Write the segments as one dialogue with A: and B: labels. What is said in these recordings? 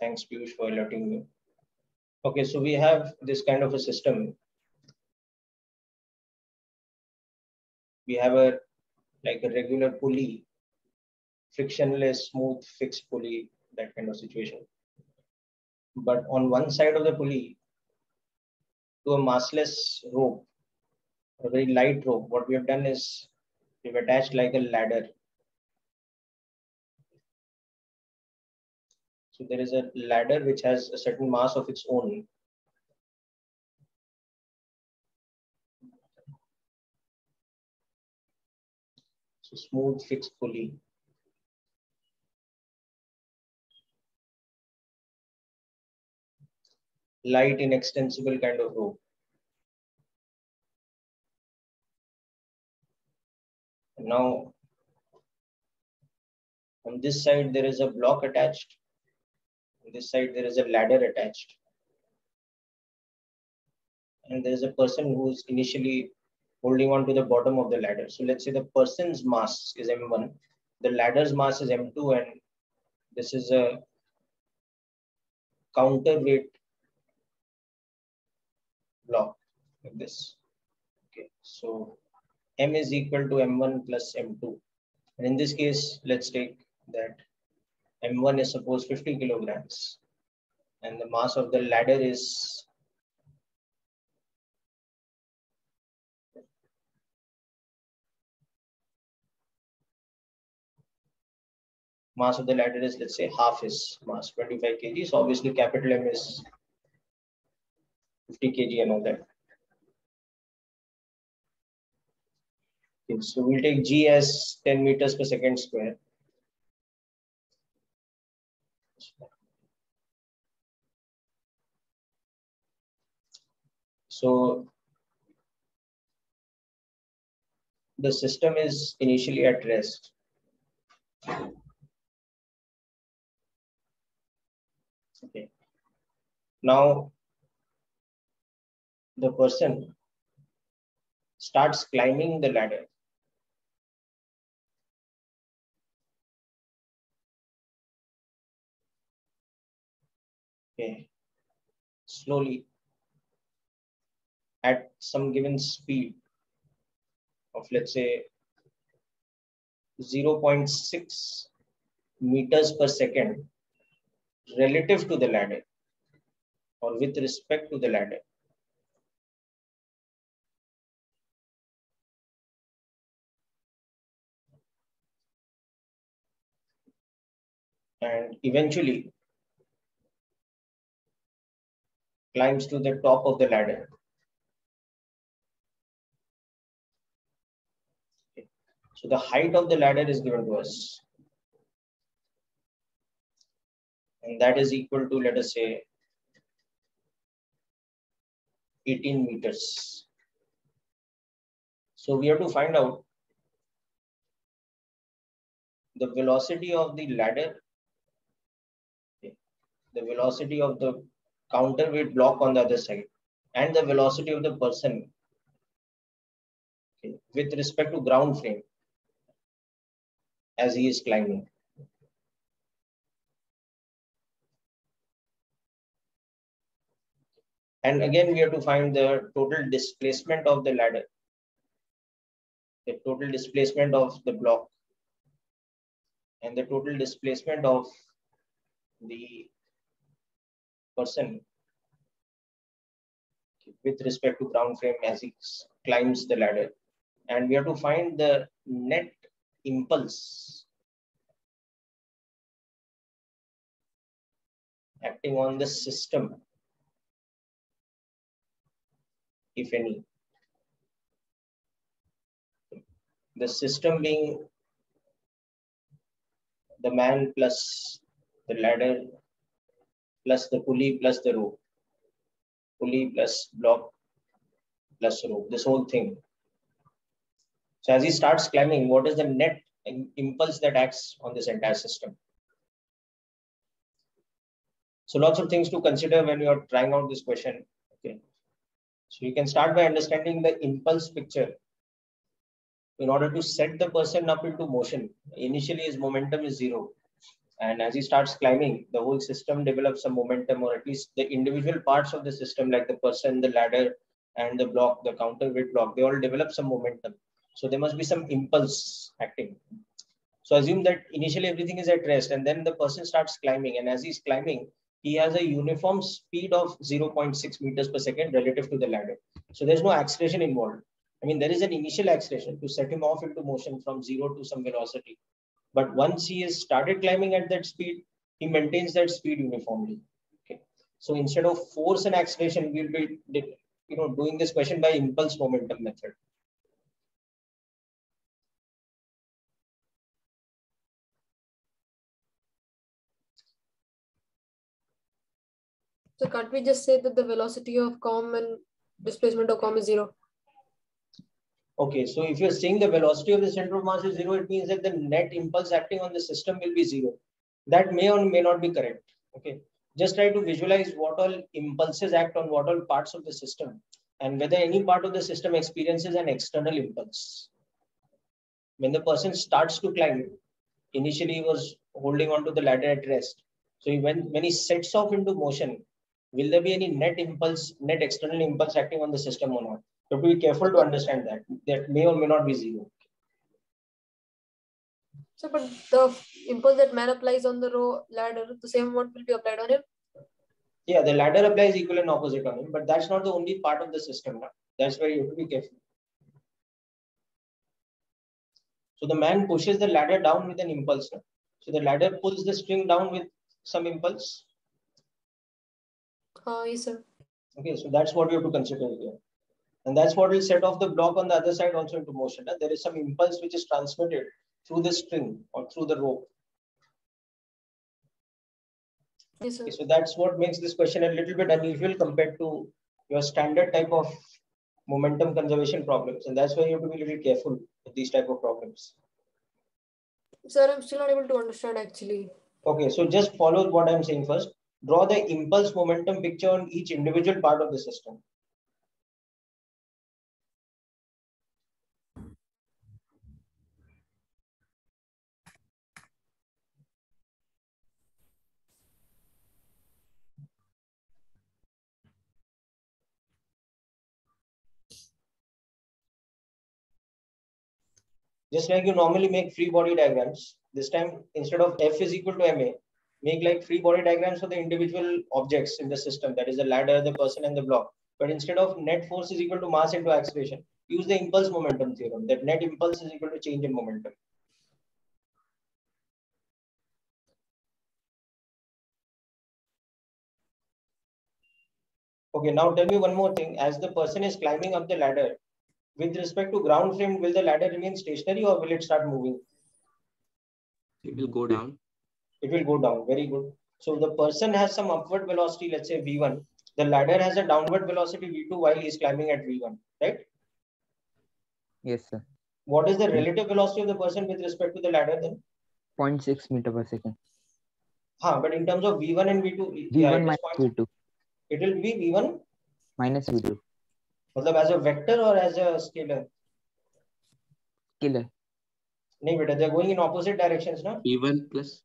A: Thanks, Piyush, for alerting me. Okay, so we have this kind of a system. We have a like a regular pulley, frictionless, smooth, fixed pulley, that kind of situation. But on one side of the pulley, to a massless rope, a very light rope, what we have done is we've attached like a ladder. So there is a ladder which has a certain mass of its own. So smooth fixed pulley. Light inextensible kind of rope. Now, on this side, there is a block attached. This side, there is a ladder attached. And there is a person who is initially holding on to the bottom of the ladder. So let's say the person's mass is M1, the ladder's mass is M2, and this is a counterweight block like this. Okay, so m is equal to m1 plus m2. And in this case, let's take that m1 is suppose 50 kilograms. And the mass of the ladder is mass of the ladder is let's say half his mass 25 kg. So obviously capital m is 50 kg and all that. Okay, so we'll take G as 10 meters per second square. So the system is initially at rest. Okay. Now the person starts climbing the ladder. okay, slowly at some given speed of let's say 0.6 meters per second relative to the ladder or with respect to the ladder. And eventually climbs to the top of the ladder. So the height of the ladder is given to us. And that is equal to, let us say, 18 meters. So we have to find out the velocity of the ladder, the velocity of the counterweight block on the other side and the velocity of the person with respect to ground frame as he is climbing. And again, we have to find the total displacement of the ladder, the total displacement of the block, and the total displacement of the person with respect to ground frame as he climbs the ladder. And we have to find the net impulse acting on the system, if any. The system being the man plus the ladder plus the pulley plus the rope. Pulley plus block plus rope, this whole thing. So as he starts climbing, what is the net impulse that acts on this entire system? So lots of things to consider when you are trying out this question. Okay. So you can start by understanding the impulse picture in order to set the person up into motion. Initially his momentum is zero. And as he starts climbing, the whole system develops some momentum, or at least the individual parts of the system, like the person, the ladder, and the block, the counterweight block, they all develop some momentum. So there must be some impulse acting. So assume that initially everything is at rest, and then the person starts climbing, and as he's climbing, he has a uniform speed of 0.6 meters per second relative to the ladder. So there's no acceleration involved. I mean, there is an initial acceleration to set him off into motion from zero to some velocity. But once he has started climbing at that speed, he maintains that speed uniformly. Okay. So instead of force and acceleration, we'll be you know doing this question by impulse momentum method.
B: So can't we just say that the velocity of com and displacement of com is zero?
A: Okay, so if you're saying the velocity of the center of mass is zero, it means that the net impulse acting on the system will be zero. That may or may not be correct. Okay, just try to visualize what all impulses act on what all parts of the system and whether any part of the system experiences an external impulse. When the person starts to climb, initially he was holding on to the ladder at rest. So when, when he sets off into motion, will there be any net impulse, net external impulse acting on the system or not? You have to be careful to understand that. That may or may not be zero.
B: So, but the impulse that man applies on the row ladder, the same amount will be applied on him?
A: Yeah, the ladder applies equal and opposite on him, but that's not the only part of the system. No? That's where you have to be careful. So the man pushes the ladder down with an impulse. So the ladder pulls the string down with some impulse.
B: Uh, yes, sir.
A: Okay, so that's what you have to consider here. And that's what will set off the block on the other side also into motion. There is some impulse which is transmitted through the string or through the rope.
B: Yes,
A: okay, so that's what makes this question a little bit unusual compared to your standard type of momentum conservation problems. And that's why you have to be a little careful with these type of problems.
B: Sir, I'm still not able to understand actually.
A: Okay, so just follow what I'm saying first. Draw the impulse momentum picture on each individual part of the system. Just like you normally make free body diagrams, this time instead of F is equal to MA, make like free body diagrams for the individual objects in the system, that is the ladder, the person, and the block. But instead of net force is equal to mass into acceleration, use the impulse momentum theorem, that net impulse is equal to change in momentum. Okay, now tell me one more thing. As the person is climbing up the ladder, with respect to ground frame, will the ladder remain stationary or will it start moving?
C: It will go down
A: It will go down. Very good. So the person has some upward velocity, let's say V1. The ladder has a downward velocity V2 while he's climbing at V1, right?
D: Yes, sir.
A: What is the relative velocity of the person with respect to the ladder then?
D: 0.6 meter per second.
A: Huh, but in terms of V1 and V2,
D: V1
A: yeah, it,
D: minus V2.
A: it will be V1
D: Minus V2.
A: मतलब as a vector or as a scalar?
D: Killer.
A: नहीं बेटा, they're going in opposite directions, no?
C: V1 plus.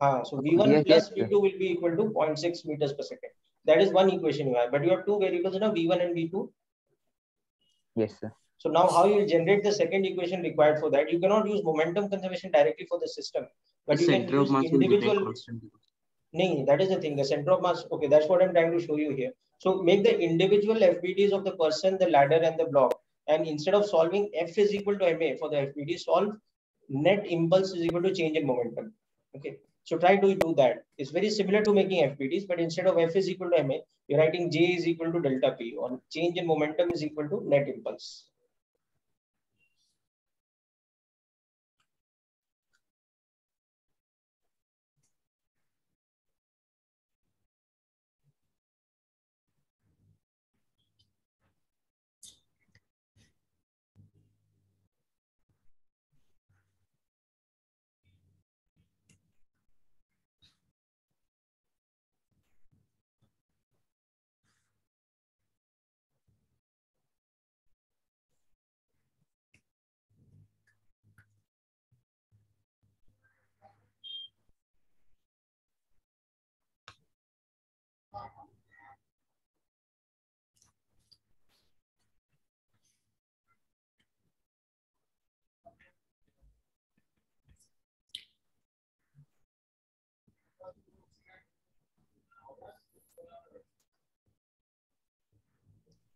A: Ah, so V1
D: Yes,
A: plus
D: yes.
A: V2 will be equal to 0.6 meters per second. That is one equation you have, but you have two variables, no? V1 and V2.
D: Yes, sir.
A: So now how you will generate the second equation required for that? You cannot use momentum conservation directly for the system, but
C: the
A: you can
C: of
A: use
C: mass
A: individual.
C: constant.
A: No, that is the thing. The center of mass. Okay, that's what I'm trying to show you here. So make the individual FBDs of the person, the ladder, and the block. And instead of solving F is equal to MA for the FBD, solve net impulse is equal to change in momentum. Okay. So try to do that. It's very similar to making FBDs, but instead of F is equal to MA, you're writing J is equal to delta P or change in momentum is equal to net impulse.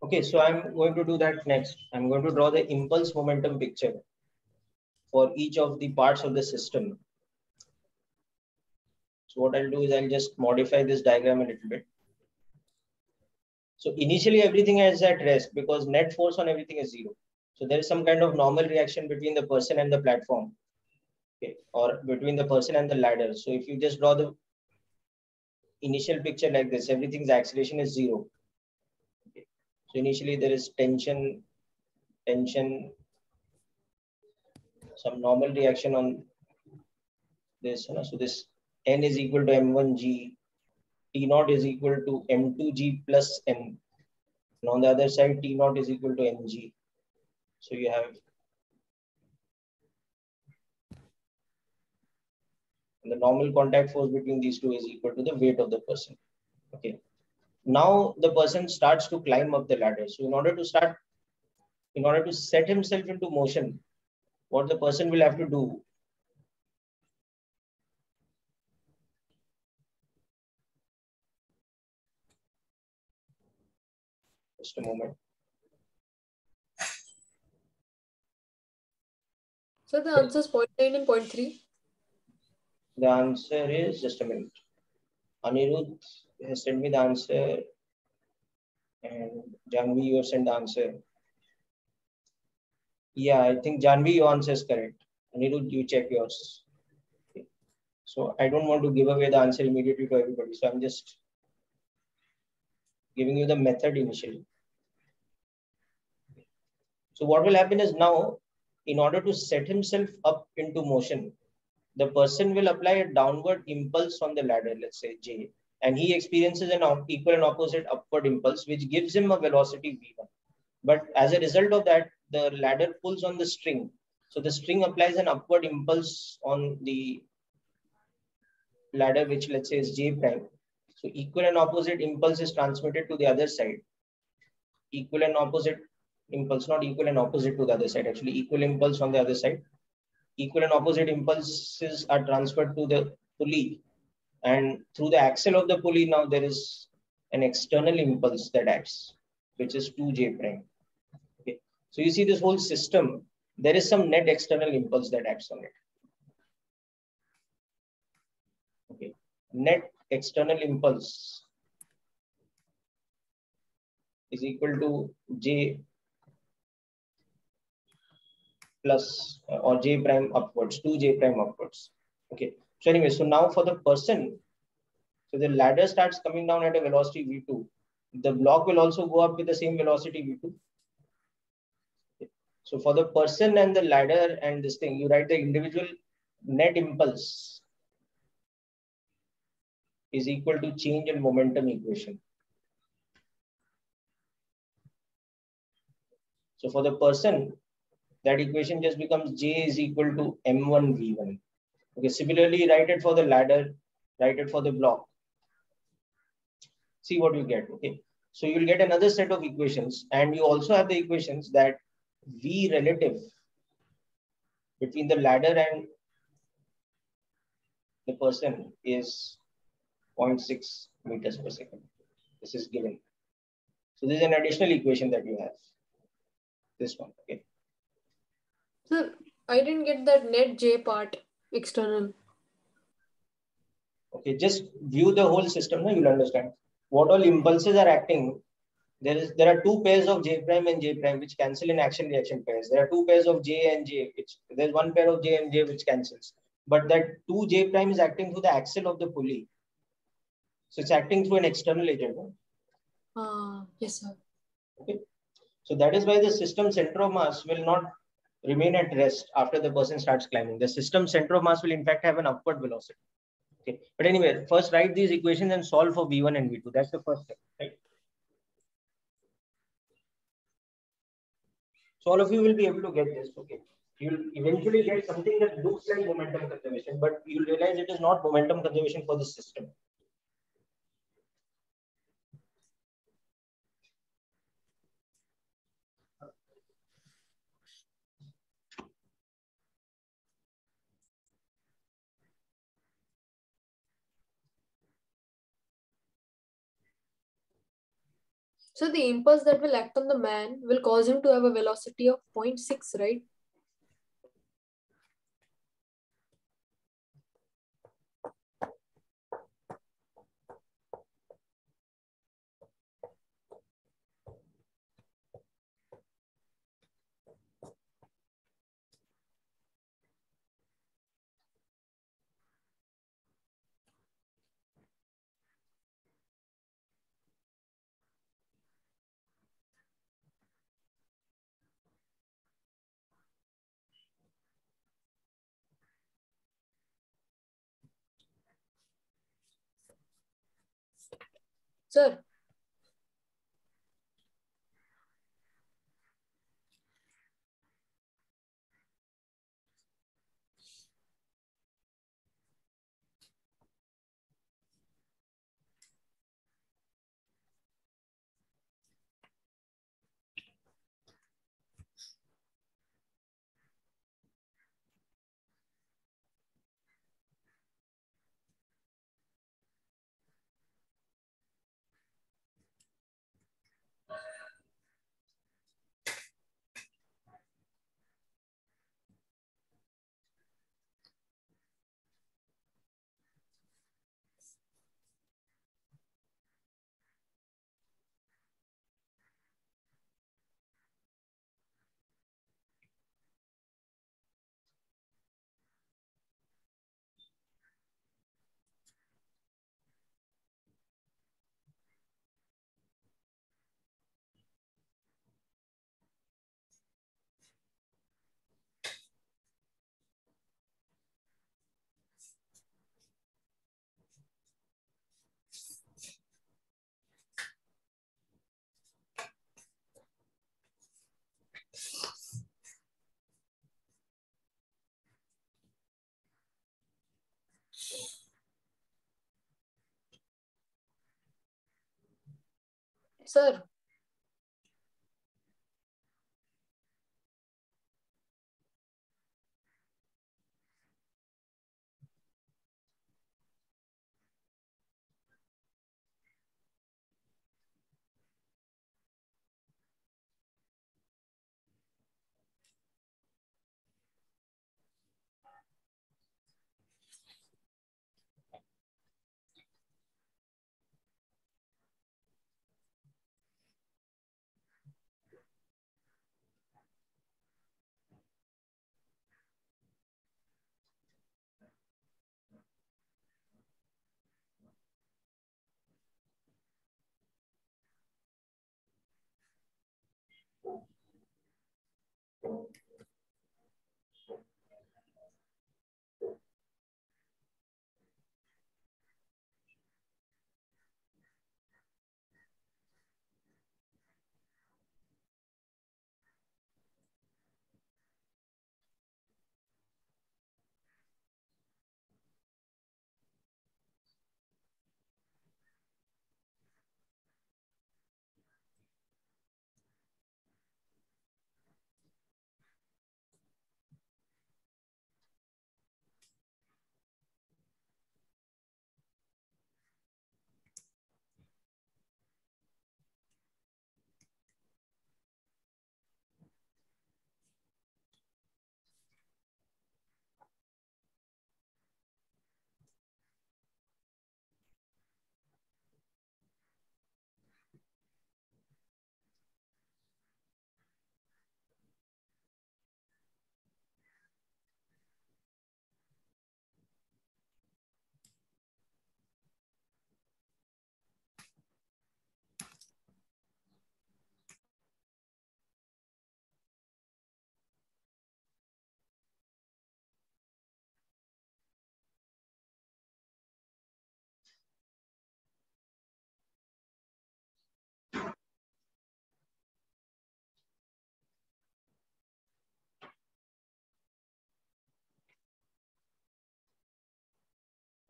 A: Okay, so I'm going to do that next. I'm going to draw the impulse momentum picture for each of the parts of the system. So what I'll do is I'll just modify this diagram a little bit. So initially everything is at rest because net force on everything is zero. So there is some kind of normal reaction between the person and the platform okay, or between the person and the ladder. So if you just draw the initial picture like this, everything's acceleration is zero. So initially there is tension, tension, some normal reaction on this. You know, so this n is equal to m1g, t naught is equal to m2g plus n. And on the other side, t naught is equal to mg. So you have the normal contact force between these two is equal to the weight of the person. Okay now the person starts to climb up the ladder. So in order to start, in order to set himself into motion, what the person will have to do just a moment.
B: So the answer is 0.9 and 0.3.
A: The answer is just a minute. Anirudh has sent me the answer and Janvi, you have sent the answer. Yeah, I think Janvi, your answer is correct. Anirudh, you check yours. Okay. So I don't want to give away the answer immediately to everybody. So I'm just giving you the method initially. So what will happen is now, in order to set himself up into motion, the person will apply a downward impulse on the ladder, let's say J, and he experiences an equal and opposite upward impulse, which gives him a velocity v1. But as a result of that, the ladder pulls on the string. So the string applies an upward impulse on the ladder, which let's say is J prime. So equal and opposite impulse is transmitted to the other side. Equal and opposite impulse, not equal and opposite to the other side, actually equal impulse on the other side. Equal and opposite impulses are transferred to the pulley and through the axle of the pulley, now there is an external impulse that acts, which is 2j prime. Okay. So you see this whole system, there is some net external impulse that acts on it. Okay. Net external impulse is equal to j plus uh, or j prime upwards, 2j prime upwards. Okay. So anyway, so now for the person, so the ladder starts coming down at a velocity v2. The block will also go up with the same velocity v2. So for the person and the ladder and this thing, you write the individual net impulse is equal to change in momentum equation. So for the person, that equation just becomes J is equal to M1 V1. Okay, similarly, write it for the ladder, write it for the block. See what you get, okay? So you'll get another set of equations and you also have the equations that V relative between the ladder and the person is 0.6 meters per second. This is given. So this is an additional equation that you have. This one, okay?
B: Sir, I didn't get that net J part external.
A: Okay, just view the whole system, now you'll understand. What all impulses are acting. There is there are two pairs of J prime and J prime which cancel in action reaction pairs. There are two pairs of J and J, which there's one pair of J and J which cancels. But that two J prime is acting through the axle of the pulley. So it's acting through an external agent. No?
B: Uh, yes, sir.
A: Okay. So that is why the system center of mass will not remain at rest after the person starts climbing. The system center of mass will in fact have an upward velocity. Okay. But anyway, first write these equations and solve for V1 and V2. That's the first step. Right? So all of you will be able to get this. Okay. You'll eventually get something that looks like momentum conservation, but you'll realize it is not momentum conservation for the system.
B: So the impulse that will act on the man will cause him to have a velocity of 0.6, right? Sir, sir,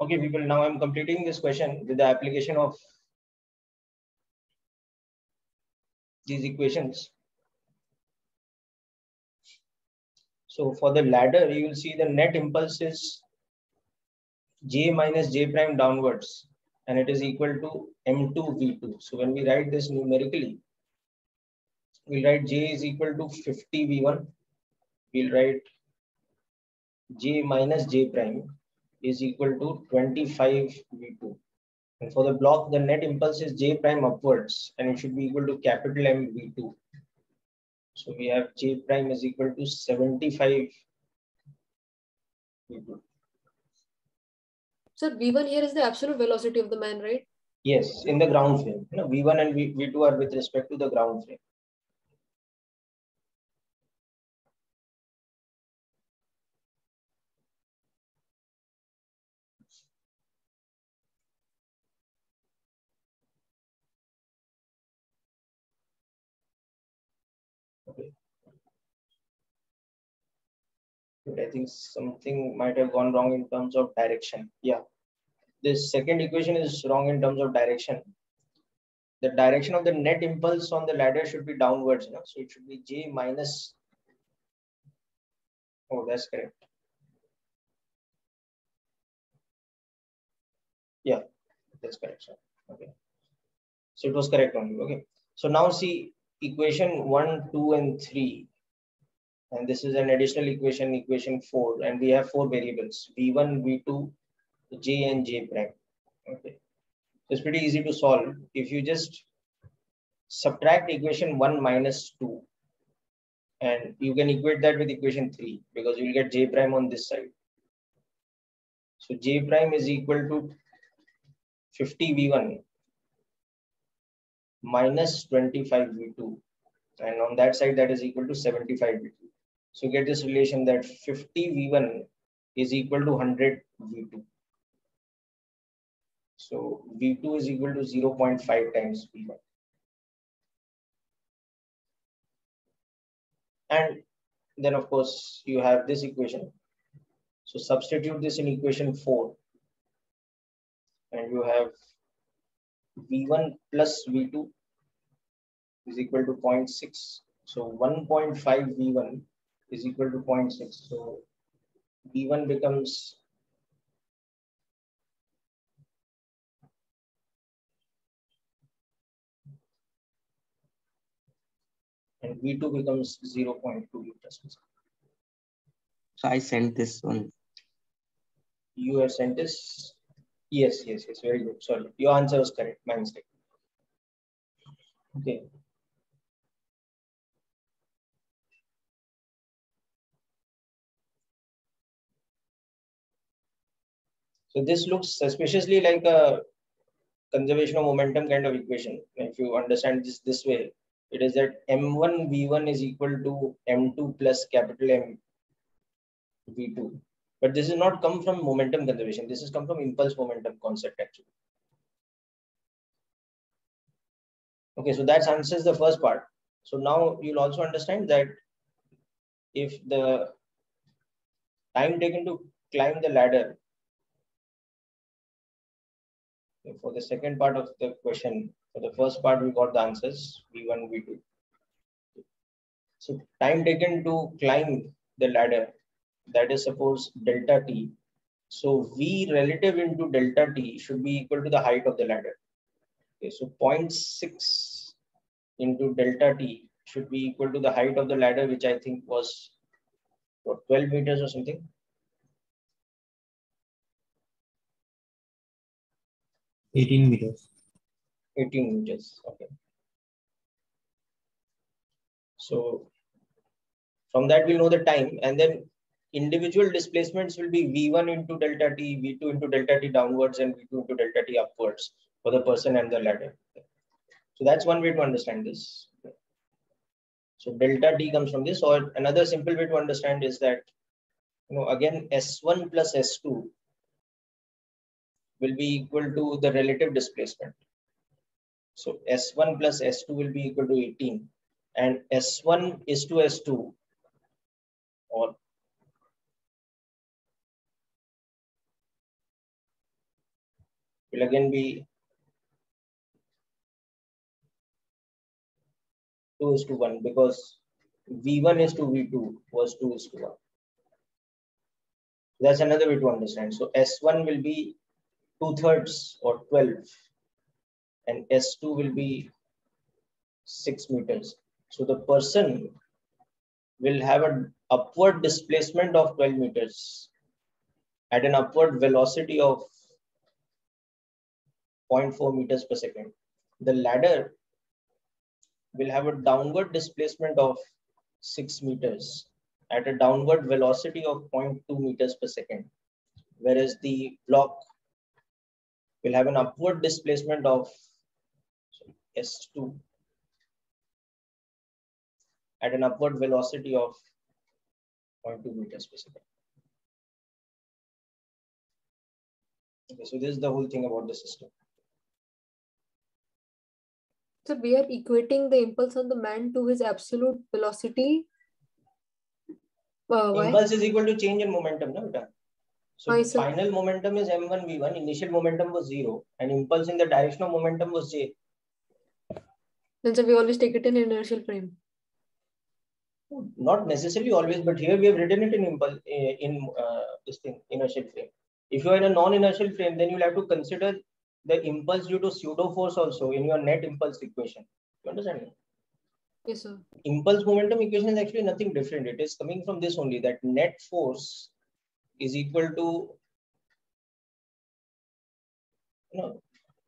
A: Okay, people, now I'm completing this question with the application of these equations. So for the ladder, you will see the net impulse is j minus j prime downwards and it is equal to M2 V2. So when we write this numerically, we'll write J is equal to 50 V1. We'll write J minus J prime is equal to 25 V2. And for the block, the net impulse is J prime upwards and it should be equal to capital M V2. So we have J prime is equal to 75 V2.
B: Sir, V1 here is the absolute velocity of the man, right?
A: Yes, in the ground frame. You know, V1 and v, V2 are with respect to the ground frame. But I think something might have gone wrong in terms of direction. Yeah. This second equation is wrong in terms of direction. The direction of the net impulse on the ladder should be downwards. Know? So it should be J minus. Oh, that's correct. Yeah, that's correct. Sir. Okay. So it was correct only. Okay. So now see equation 1, 2, and 3 and this is an additional equation, equation 4, and we have four variables, v1, v2, j and j prime. Okay, it's pretty easy to solve. If you just subtract equation 1 minus 2, and you can equate that with equation 3, because you'll get j prime on this side. So j prime is equal to 50 v1 minus 25 v2 and on that side that is equal to 75 v2 so get this relation that 50 V1 is equal to 100 V2. So V2 is equal to 0.5 times V1. And then of course you have this equation. So substitute this in equation 4 and you have V1 plus V2 is equal to 0.6. So 1.5 V1 is equal to 0.6. So V1 becomes and V2 becomes 0.2 liters.
C: So I sent this one.
A: You have sent this? Yes, yes, yes. Very good. Sorry. Your answer was correct. My mistake. Okay. So this looks suspiciously like a conservation of momentum kind of equation. If you understand this this way, it is that m1 v1 is equal to m2 plus capital M v2. But this is not come from momentum conservation. This has come from impulse momentum concept actually. Okay, so that answers the first part. So now you'll also understand that if the time taken to climb the ladder for the second part of the question, for the first part, we got the answers V1, V2. So time taken to climb the ladder, that is suppose delta t. So V relative into delta t should be equal to the height of the ladder. Okay, so 0.6 into delta t should be equal to the height of the ladder, which I think was what, 12 meters or something.
E: 18 meters.
A: 18 meters. Okay. So from that we'll know the time and then individual displacements will be V1 into delta T, V2 into delta T downwards and V2 into delta T upwards for the person and the ladder. So that's one way to understand this. So delta T comes from this or another simple way to understand is that, you know, again, S1 plus S2 will be equal to the relative displacement. So S1 plus S2 will be equal to 18 and S1 is to S2 or will again be 2 is to 1 because V1 is to V2 was 2 is to 1. That's another way to understand. So S1 will be two thirds or 12 and S2 will be six meters. So the person will have an upward displacement of 12 meters at an upward velocity of 0.4 meters per second. The ladder will have a downward displacement of 6 meters at a downward velocity of 0.2 meters per second, whereas the block will have an upward displacement of S2 at an upward velocity of 0.2 meters per second. Okay, so this is the whole thing about the system.
B: So we are equating the impulse on the man to his absolute velocity. Uh.
A: Impulse is equal to change in momentum, no? So final momentum is m1 v1. Initial momentum was zero, and impulse in the direction of momentum was j.
B: Then so we always take it in inertial frame.
A: Not necessarily always, but here we have written it in impulse eh, in uh, this thing inertial frame. If you are in a non-inertial frame, then you'll have to consider the impulse due to pseudo force also in your net impulse equation. You understand? me?
B: Yes, sir.
A: Impulse momentum equation is actually nothing different. It is coming from this only that net force is equal to you know,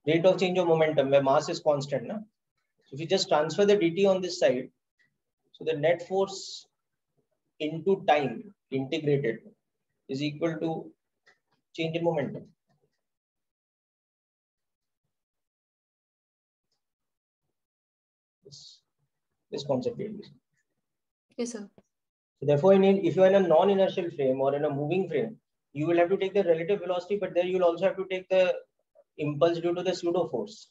A: rate of change of momentum where mass is constant. Na? So if you just transfer the dt on this side, so the net force into time integrated is equal to change in momentum. This, this concept.
B: Yes, sir.
A: So therefore, in, if you are in a non-inertial frame or in a moving frame, you will have to take the relative velocity, but there you will also have to take the impulse due to the pseudo force.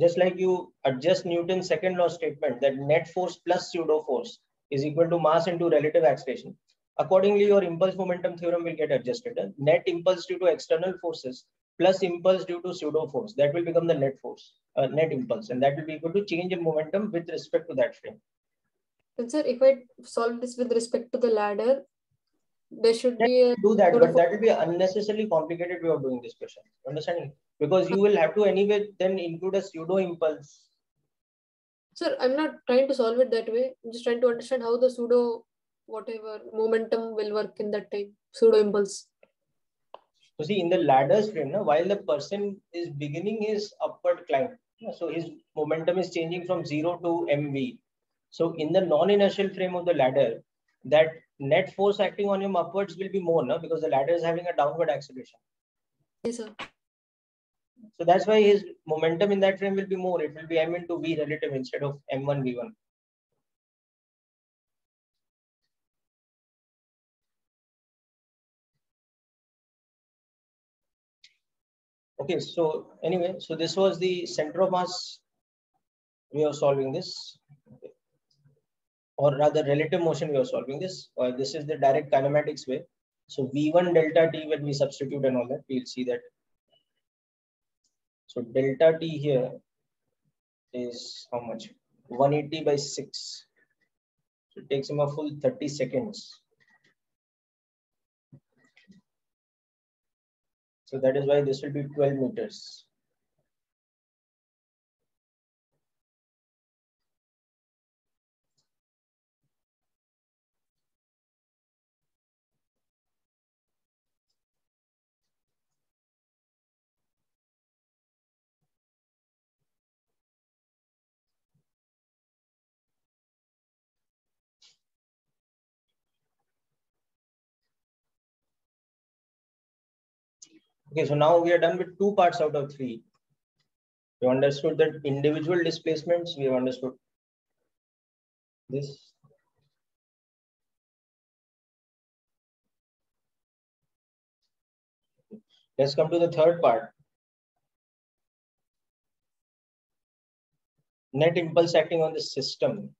A: Just like you adjust Newton's second law statement that net force plus pseudo force is equal to mass into relative acceleration. Accordingly, your impulse momentum theorem will get adjusted. Net impulse due to external forces plus impulse due to pseudo force. That will become the net force, uh, net impulse, and that will be equal to change in momentum with respect to that frame.
B: Then sir, if I solve this with respect to the ladder, there should be a
A: do that, but that will be unnecessarily complicated way of doing this question. Understanding? Because you will have to anyway then include a pseudo impulse.
B: Sir, I'm not trying to solve it that way. I'm just trying to understand how the pseudo whatever momentum will work in that time. Pseudo impulse.
A: So see in the ladders frame, now, while the person is beginning his upward climb, so his momentum is changing from zero to mv. So in the non-inertial frame of the ladder, that net force acting on him upwards will be more, no? because the ladder is having a downward acceleration.
B: Yes, sir.
A: So that's why his momentum in that frame will be more. It will be m into v relative instead of m1 v1. Okay, so anyway, so this was the center of mass way of solving this. Okay. Or rather relative motion way of solving this. Or this is the direct kinematics way. So V1 delta T when we substitute and all that, we'll see that. So delta T here is how much? 180 by 6. So it takes him a full 30 seconds. So that is why this will be 12 meters. Okay, so now we are done with two parts out of three. We understood that individual displacements, we have understood this. Let's come to the third part. Net impulse acting on the system.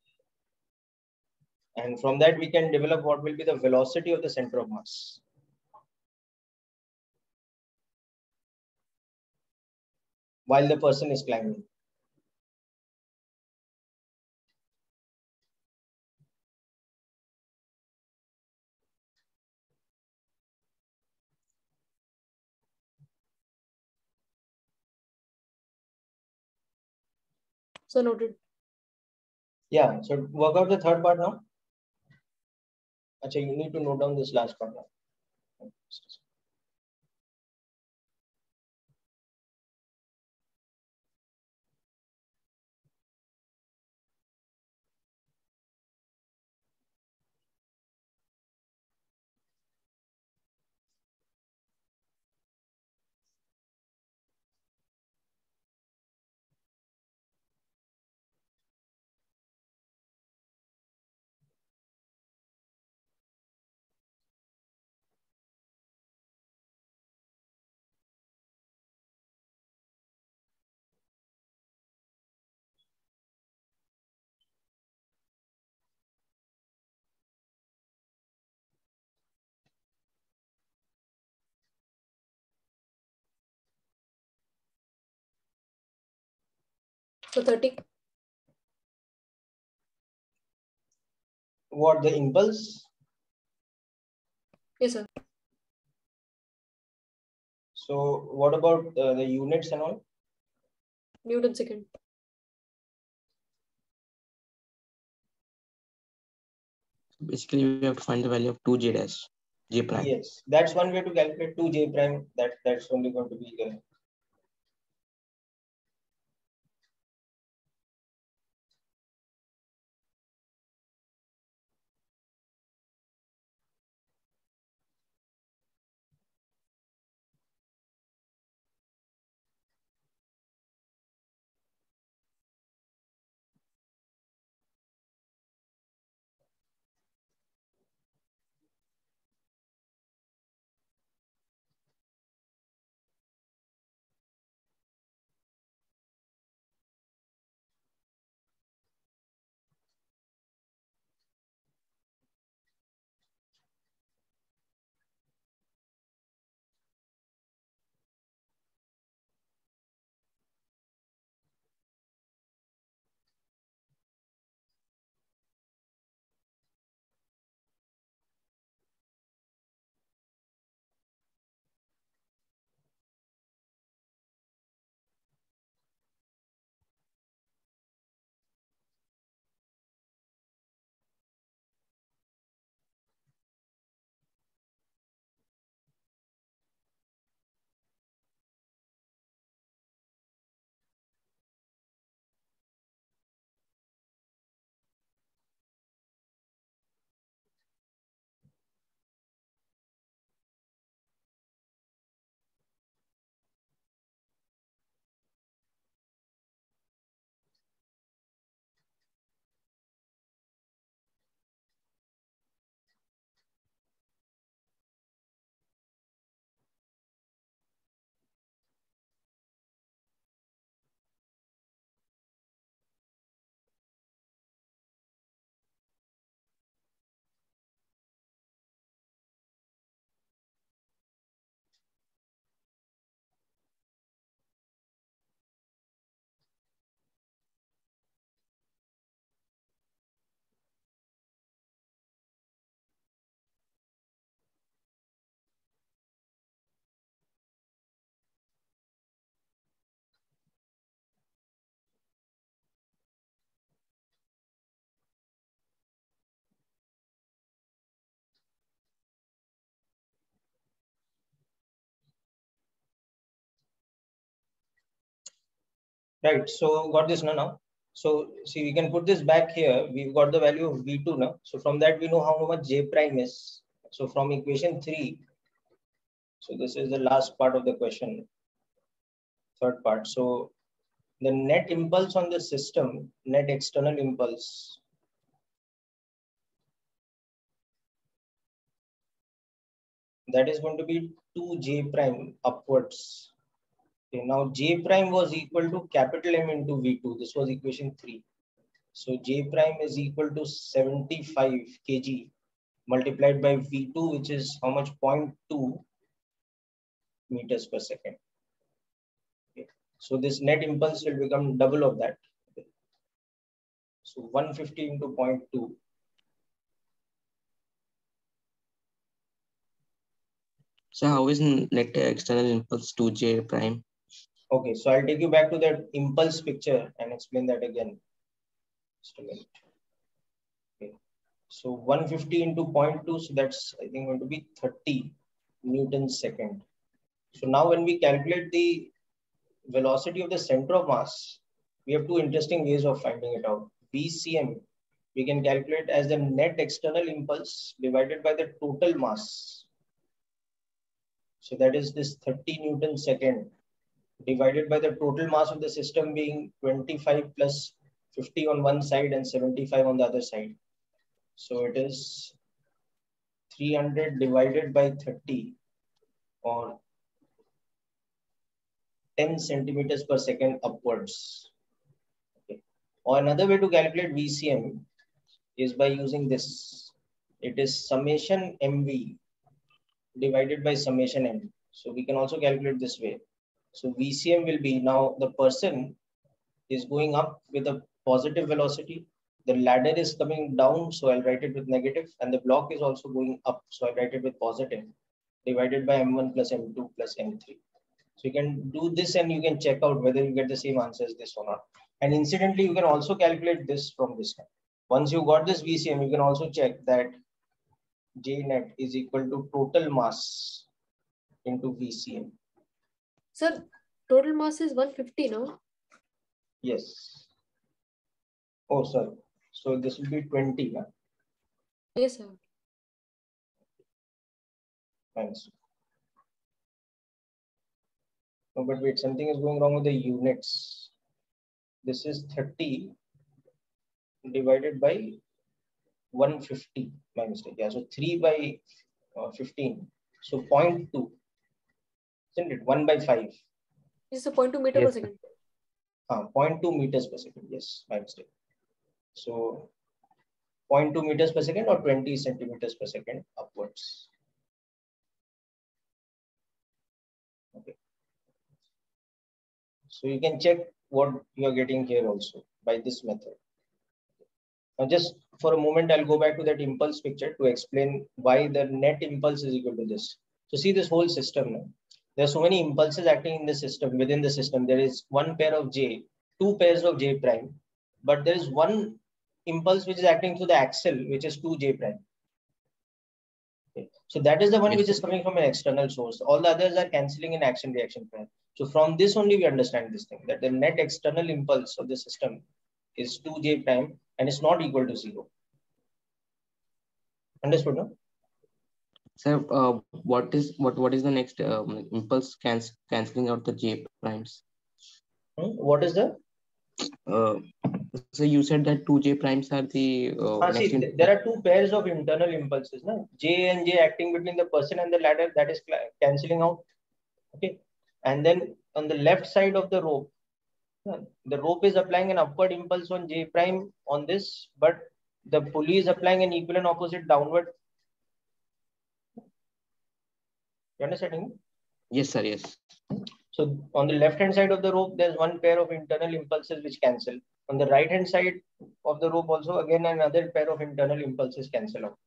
A: And from that, we can develop what will be the velocity of the center of mass. while the person is climbing.
B: So noted.
A: Yeah, so work out the third part now. Actually, you need to note down this last part now.
B: So 30.
A: What the impulse?
B: Yes, sir.
A: So what about uh, the units and all?
B: Newton second.
C: Basically, we have to find the value of 2j dash, j prime.
A: Yes, that's one way to calculate 2j prime. That that's only going to be the Right. So got this now. now. So see, we can put this back here. We've got the value of V2 now. So from that, we know how much J prime is. So from equation three, so this is the last part of the question, third part. So the net impulse on the system, net external impulse. That is going to be 2J prime upwards Okay, now J prime was equal to capital M into V2. This was equation 3. So J prime is equal to 75 kg multiplied by V2, which is how much? 0.2 meters per second. Okay. So this net impulse will become double of that. Okay. So 150 into 0.2.
C: So how is net external impulse 2j prime?
A: Okay, so I'll take you back to that impulse picture and explain that again. Just a minute. Okay. So 150 into 0.2, so that's I think going to be 30 newtons second. So now when we calculate the velocity of the center of mass, we have two interesting ways of finding it out. VCM, we can calculate as the net external impulse divided by the total mass. So that is this 30 newton second divided by the total mass of the system being 25 plus 50 on one side and 75 on the other side. So it is 300 divided by 30 or 10 centimeters per second upwards. Okay. Or another way to calculate VCM is by using this. It is summation MV divided by summation M. So we can also calculate this way. So VCM will be now the person is going up with a positive velocity. The ladder is coming down, so I'll write it with negative, and the block is also going up, so I'll write it with positive, divided by M1 plus M2 plus M3. So you can do this and you can check out whether you get the same answer as this or not. And incidentally, you can also calculate this from this time. Once you got this VCM, you can also check that J net is equal to total mass into VCM.
B: Sir, total mass is 150, no?
A: Yes. Oh, sorry. So this will be 20, huh?
B: Yes, sir.
A: Minus. No, but wait, something is going wrong with the units. This is 30 divided by 150. My mistake. Yeah, so 3 by uh, 15. So 0.2. Isn't it? 1 by 5.
B: This is a 0.2 meter
D: Yes,
B: per second.
A: Uh, 0.2 meters per second. Yes, my mistake. So 0.2 meters per second or 20 centimeters per second upwards. Okay. So you can check what you are getting here also by this method. Now just for a moment, I'll go back to that impulse picture to explain why the net impulse is equal to this. So see this whole system now. There are so many impulses acting in the system, within the system. There is one pair of J, two pairs of J prime, but there is one impulse which is acting through the axle, which is 2J prime. Okay. So that is the one which is coming from an external source. All the others are cancelling in action reaction pair. So from this only we understand this thing that the net external impulse of the system is 2J prime and it's not equal to zero. Understood, no?
C: Sir, uh, what is what what is the next um, impulse cans canceling out the J primes?
A: Hmm? What is the?
C: Uh, so you said that two J primes are the uh,
A: Ah, see, th- there are two pairs of internal impulses, no? J and J acting between the person and the ladder that is cancelling out. Okay. And then on the left side of the rope, the rope is applying an upward impulse on J prime on this, but the pulley is applying an equal and opposite downward. You understanding?
C: Yes, sir. Yes.
A: So on the left hand side of the rope, there's one pair of internal impulses which cancel. On the right hand side of the rope also, again, another pair of internal impulses cancel out.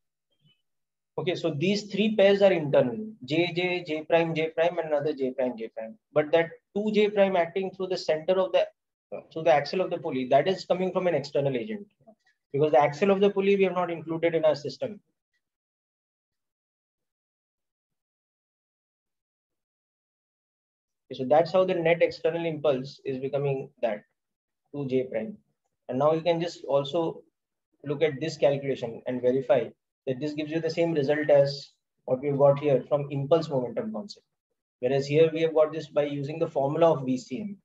A: Okay, so these three pairs are internal, J, J, J prime, J prime, and another J prime, J prime. But that two J prime acting through the center of the, through the axle of the pulley, that is coming from an external agent. Because the axle of the pulley we have not included in our system. Okay, so that's how the net external impulse is becoming that 2j prime. And now you can just also look at this calculation and verify that this gives you the same result as what we've got here from impulse momentum concept. Whereas here we have got this by using the formula of VCM.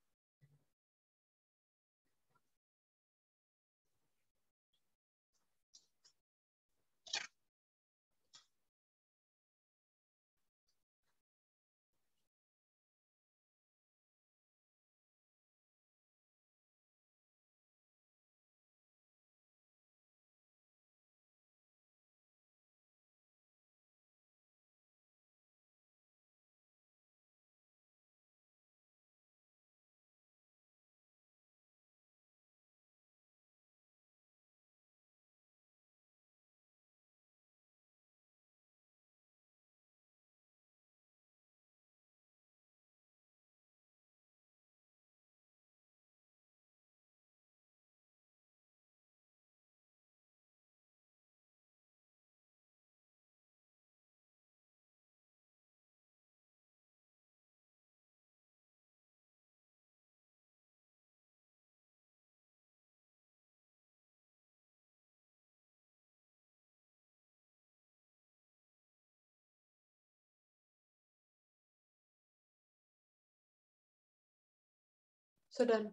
B: So done.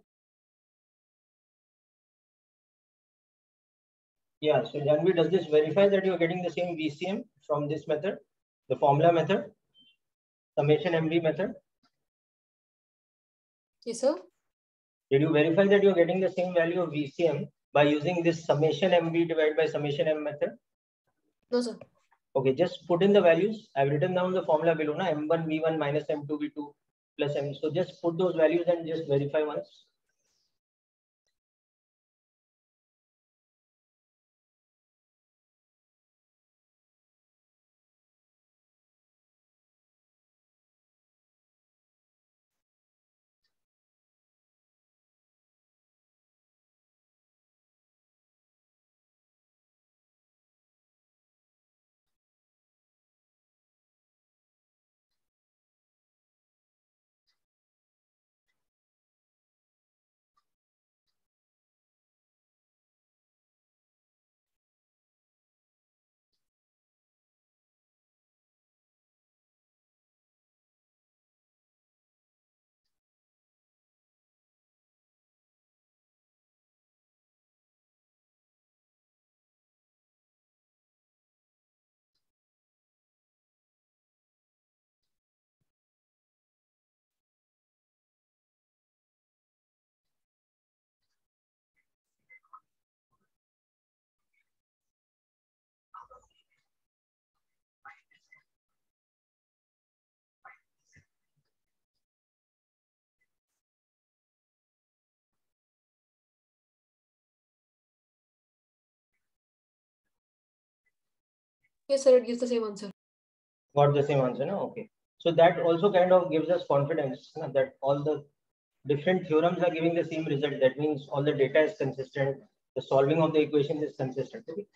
A: Yeah, so Janvi, does this verify that you're getting the same VCM from this method, the formula method, summation MV method?
B: Yes, sir.
A: Did you verify that you're getting the same value of VCM by using this summation MV divided by summation M method?
B: No, sir.
A: Okay, just put in the values. I've written down the formula below, na? M1 V1 minus M2 V2 plus M. So just put those values and just verify once.
B: Yes, sir. It gives the same answer.
A: Got the same answer, no? Okay. So that also kind of gives us confidence na, that all the different theorems are giving the same result. That means all the data is consistent. The solving of the equation is consistent. Okay?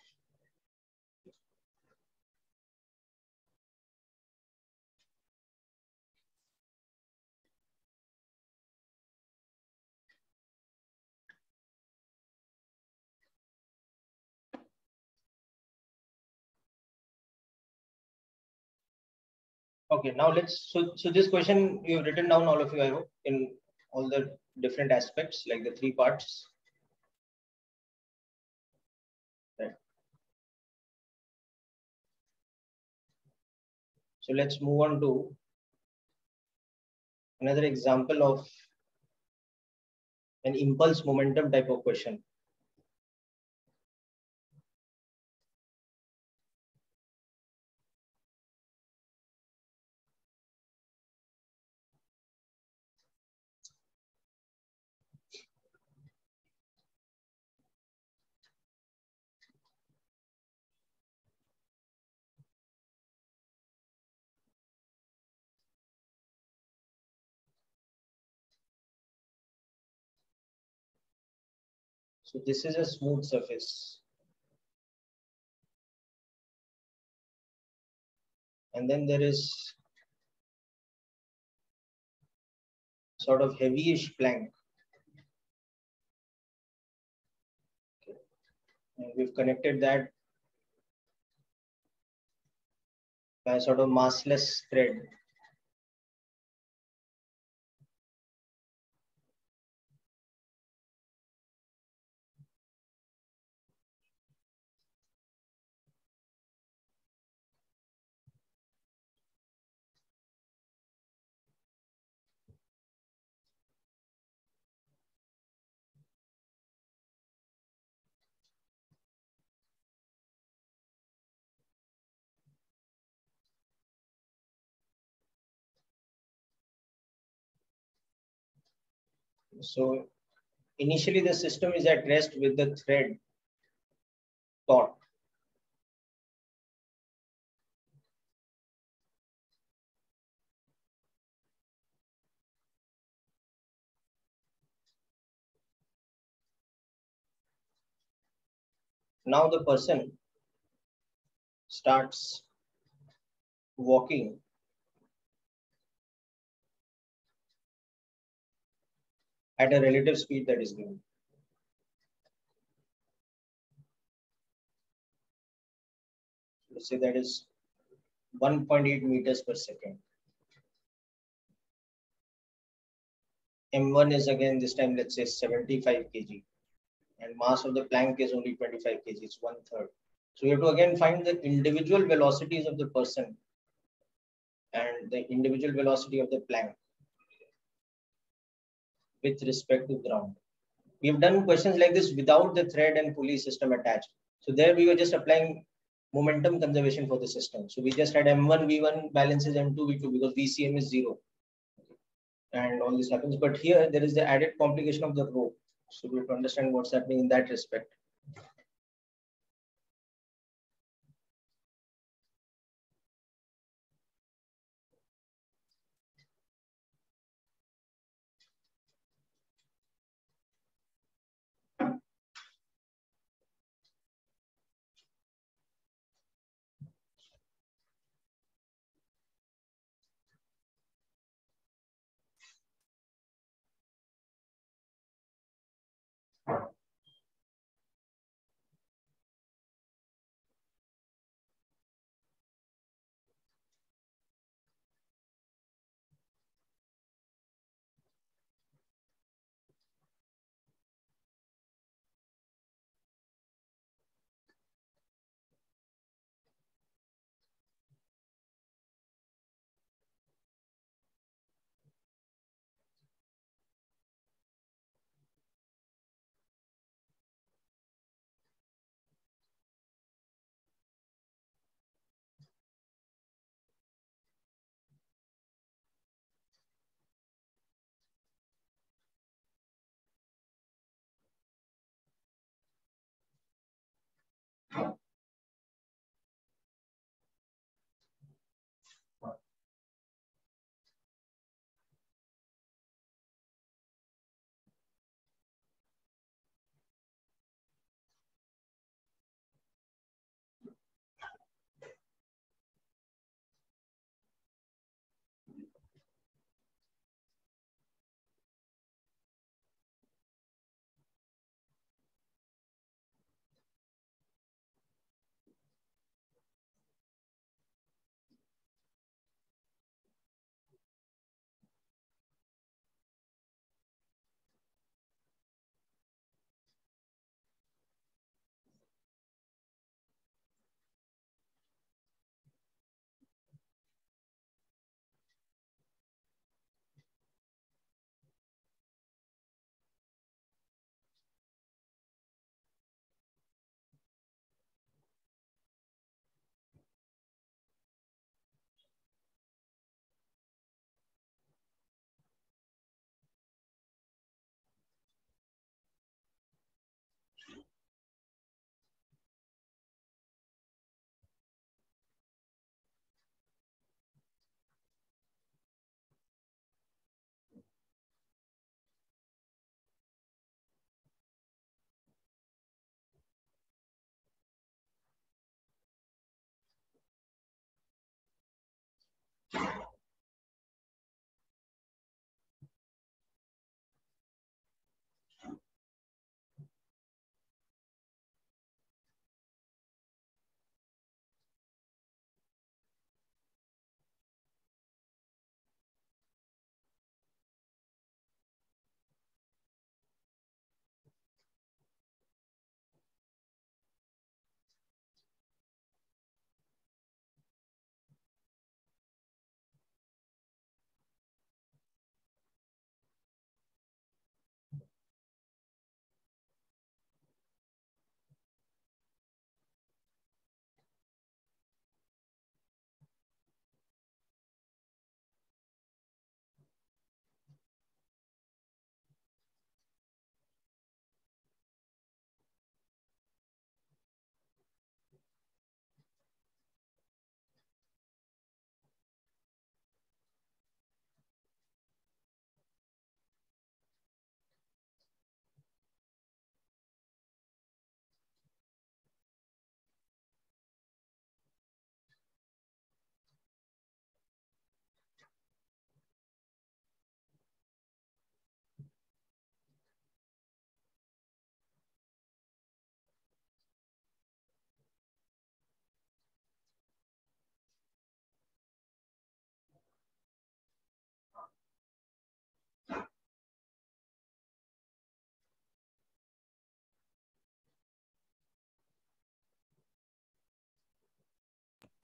A: Okay, now let's, so, so this question you've written down all of you, I hope, in all the different aspects, like the three parts. Right. So let's move on to another example of an impulse momentum type of question. So this is a smooth surface. And then there is sort of heavyish plank. And we've connected that by sort of massless thread. So initially the system is at rest with the thread taut. Now the person starts walking at a relative speed that is given. Let's say that is 1.8 meters per second. M1 is again this time, let's say 75 kg and mass of the plank is only 25 kg, it's one third. So you have to again find the individual velocities of the person and the individual velocity of the plank with respect to ground. We've done questions like this without the thread and pulley system attached. So there we were just applying momentum conservation for the system. So we just had M1, V1 balances M2, V2 because VCM is zero. And all this happens. But here there is the added complication of the rope. So we have to understand what's happening in that respect.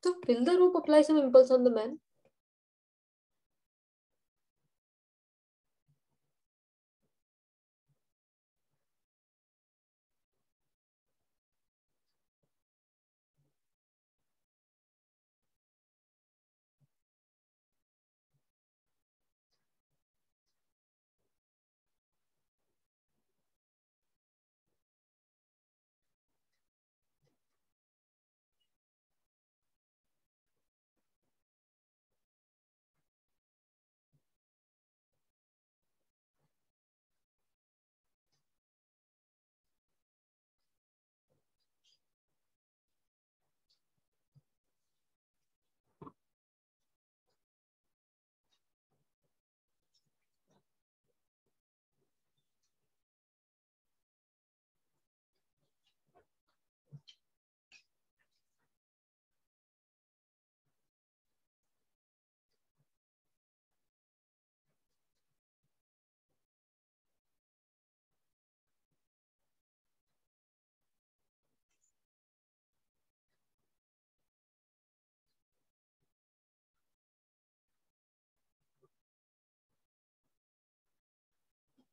B: So will the rope apply some impulse on the man?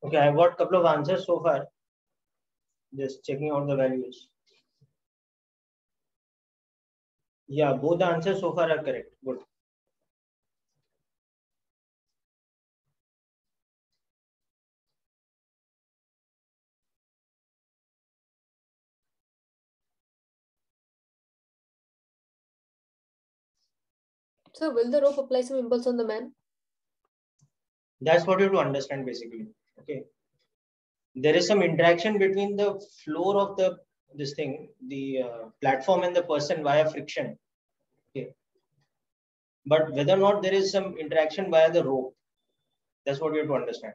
A: Okay, I've got a couple of answers so far. Just checking out the values. Yeah, both the answers so far are correct. Good.
B: So will the rope apply some impulse on the man?
A: That's what you have to understand basically. Okay. There is some interaction between the floor of the this thing, the uh, platform and the person via friction. Okay. But whether or not there is some interaction via the rope, that's what we have to understand.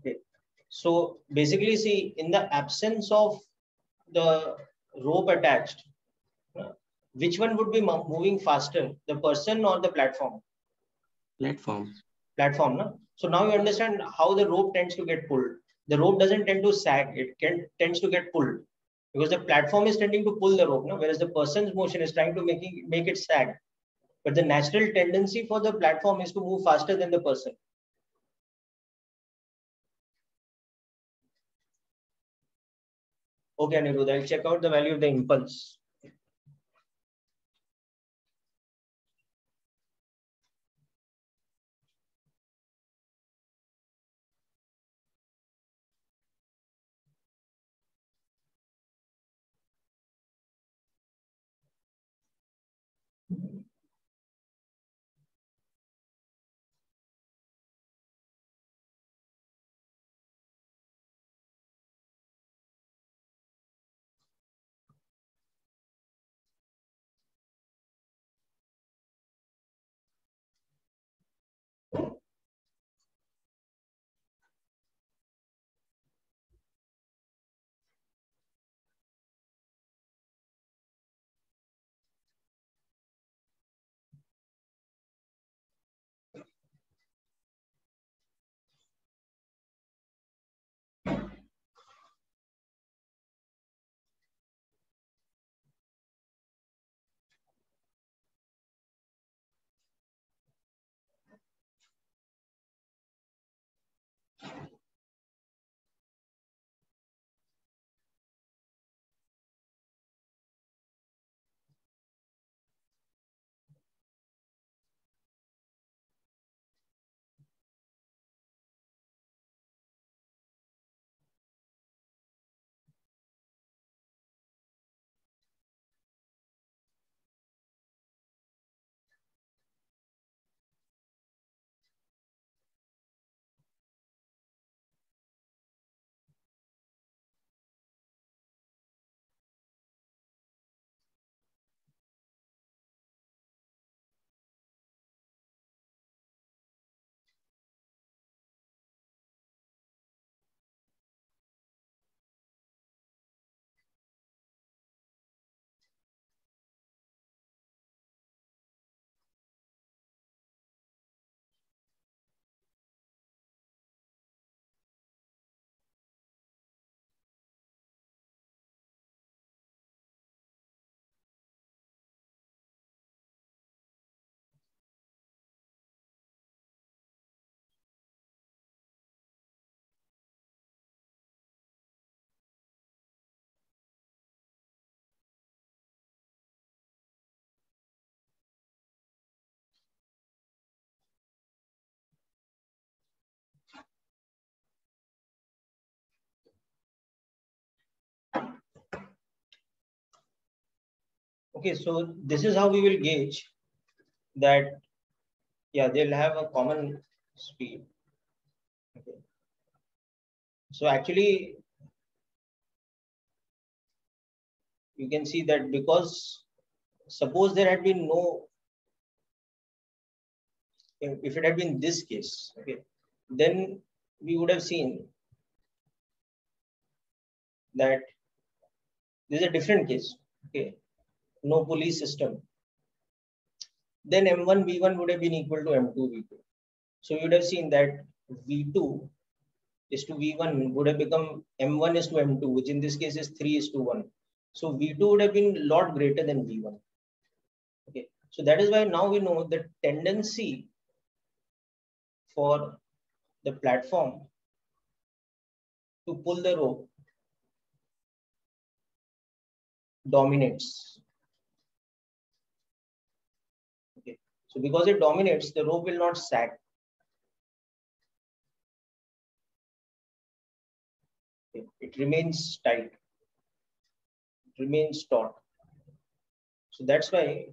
A: Okay. So basically, see, in the absence of the rope attached, uh, which one would be moving faster, the person or the platform?
C: Platform.
A: Platform. No? So now you understand how the rope tends to get pulled. The rope doesn't tend to sag, it can, tends to get pulled because the platform is tending to pull the rope, no? whereas the person's motion is trying to making, make it sag. But the natural tendency for the platform is to move faster than the person. Okay, Anirudh, I'll check out the value of the impulse. Okay, so this is how we will gauge that, yeah, they'll have a common speed. Okay. So actually, you can see that because suppose there had been no, if it had been this case, okay, then we would have seen that this is a different case, okay, no pulley system. Then M1 V1 would have been equal to M2 V2. So you would have seen that V2 is to V1 would have become M1 is to M2, which in this case is 3 is to 1. So V2 would have been a lot greater than V1. Okay, so that is why now we know the tendency for the platform to pull the rope dominates. So because it dominates, the rope will not sag. It remains tight, it remains taut. So that's why.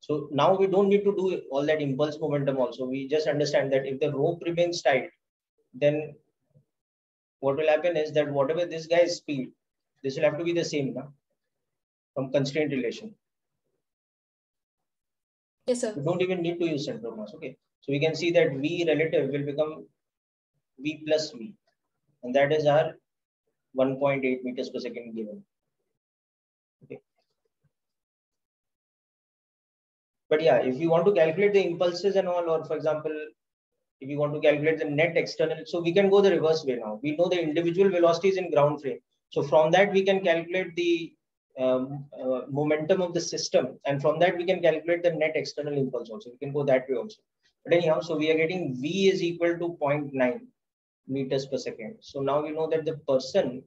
A: So now we don't need to do all that impulse momentum also. We just understand that if the rope remains tight, then what will happen is that whatever this guy's speed, this will have to be the same from constraint relation.
B: Yes, sir.
A: You don't even need to use center of mass. Okay. So we can see that V relative will become V plus V. And that is our 1.8 meters per second given. Okay. But yeah, if you want to calculate the impulses and all, or for example, if you want to calculate the net external, so we can go the reverse way now. We know the individual velocities in ground frame. So from that, we can calculate the um, uh, momentum of the system. And from that, we can calculate the net external impulse also. We can go that way also. But anyhow, so we are getting V is equal to 0.9 meters per second. So now we know that the person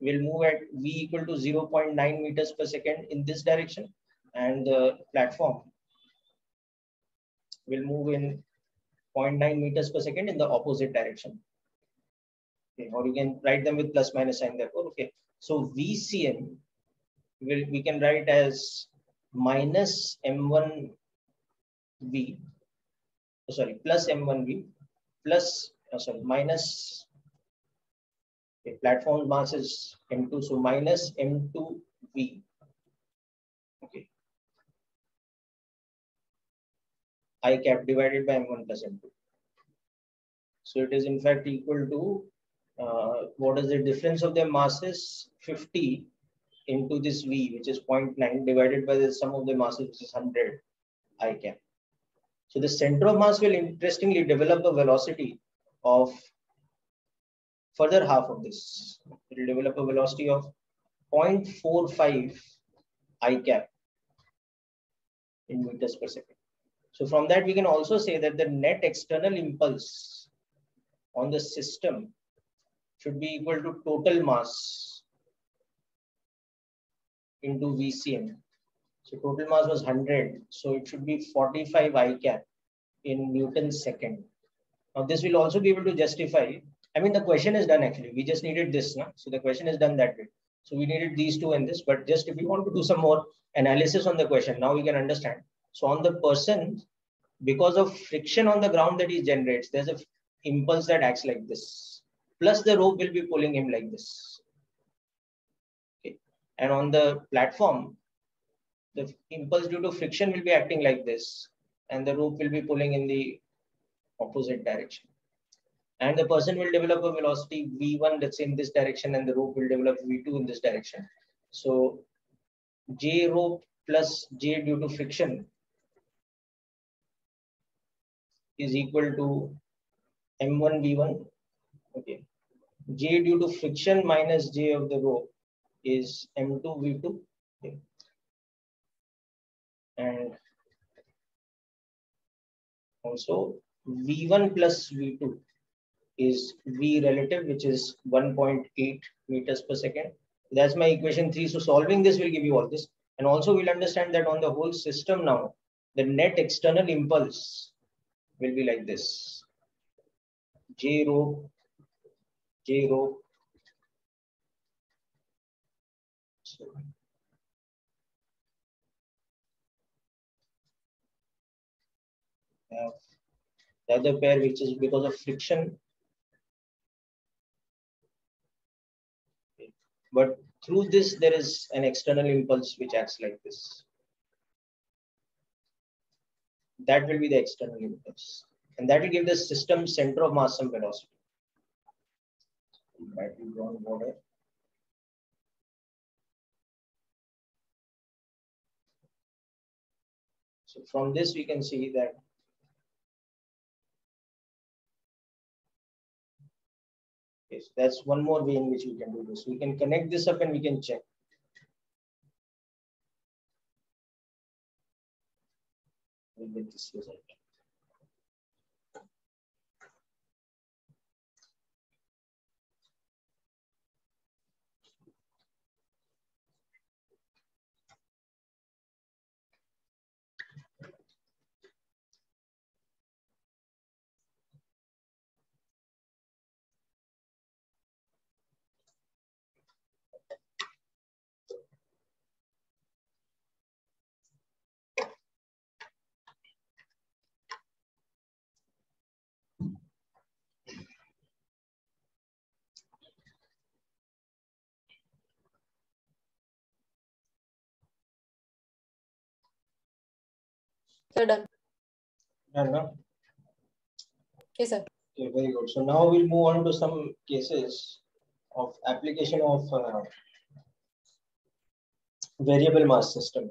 A: will move at V equal to 0.9 meters per second in this direction. And the platform will move in 0.9 meters per second in the opposite direction. Okay, or you can write them with plus minus sign therefore. Okay, so VCM we can write as minus M1 V, oh, sorry, plus M1 V plus oh, sorry minus okay, platform mass is M2, so minus M2 V. Okay, i cap divided by m1 plus m2. So it is in fact equal to uh, what is the difference of their masses 50 into this v which is 0.9 divided by the sum of the masses which is 100 i cap. So the center of mass will interestingly develop a velocity of further half of this. It will develop a velocity of 0.45 i cap in meters per second. So from that, we can also say that the net external impulse on the system should be equal to total mass into VCM. So total mass was 100. So it should be 45 I cap in Newton second. Now this will also be able to justify. I mean, the question is done actually. We just needed this. So the question is done that way. So we needed these two and this, but just if you want to do some more analysis on the question, now we can understand. So on the person, because of friction on the ground that he generates, there's a impulse that acts like this. Plus the rope will be pulling him like this. And on the platform, the impulse due to friction will be acting like this. And the rope will be pulling in the opposite direction. And the person will develop a velocity V1 that's in this direction and the rope will develop V2 in this direction. So J rope plus J due to friction is equal to m1 v1 okay j due to friction minus j of the rope is m2 v2 okay. and also v1 plus v2 is v relative which is 1.8 meters per second that's my equation 3 so solving this will give you all this and also we'll understand that on the whole system now the net external impulse will be like this. J rope, J rope, have the other pair which is because of friction. But through this, there is an external impulse which acts like this. That will be the external impulse. And that will give the system center of mass some velocity. Battery drawn border. So from this, we can see that Yes, that's one more way in which we can do this. We can connect this up and we can check. We'll get this result.
B: Done.
A: Done, no?
B: Yes, sir.
A: Okay, very good. So now we'll move on to some cases of application of uh, variable mass system.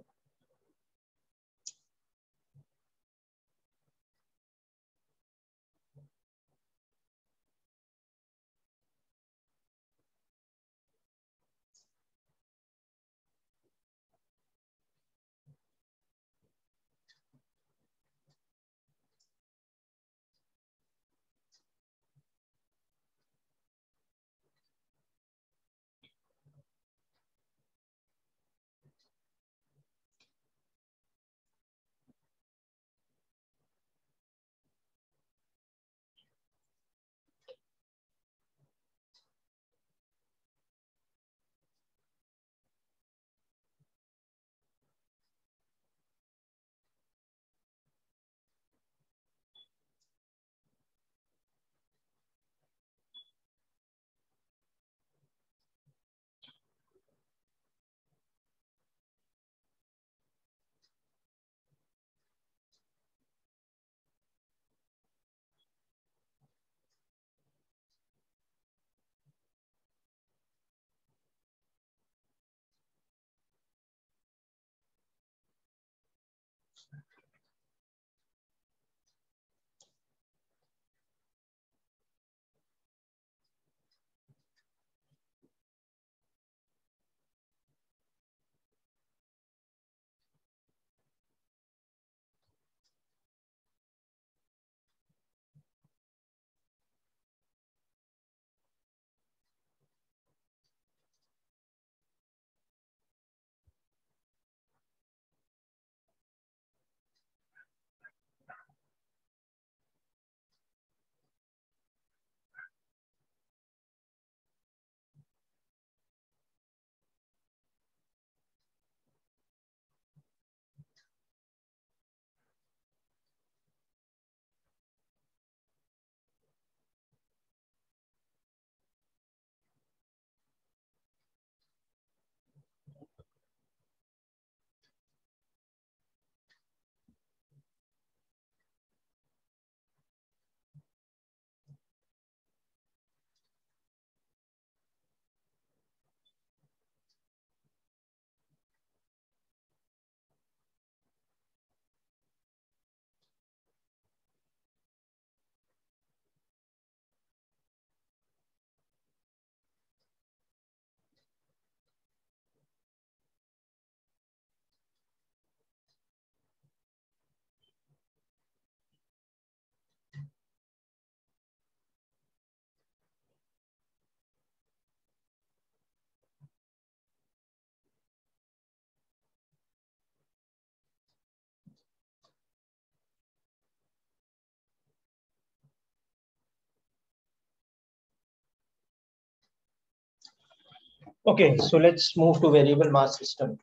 A: Okay, so let's move to variable mass system.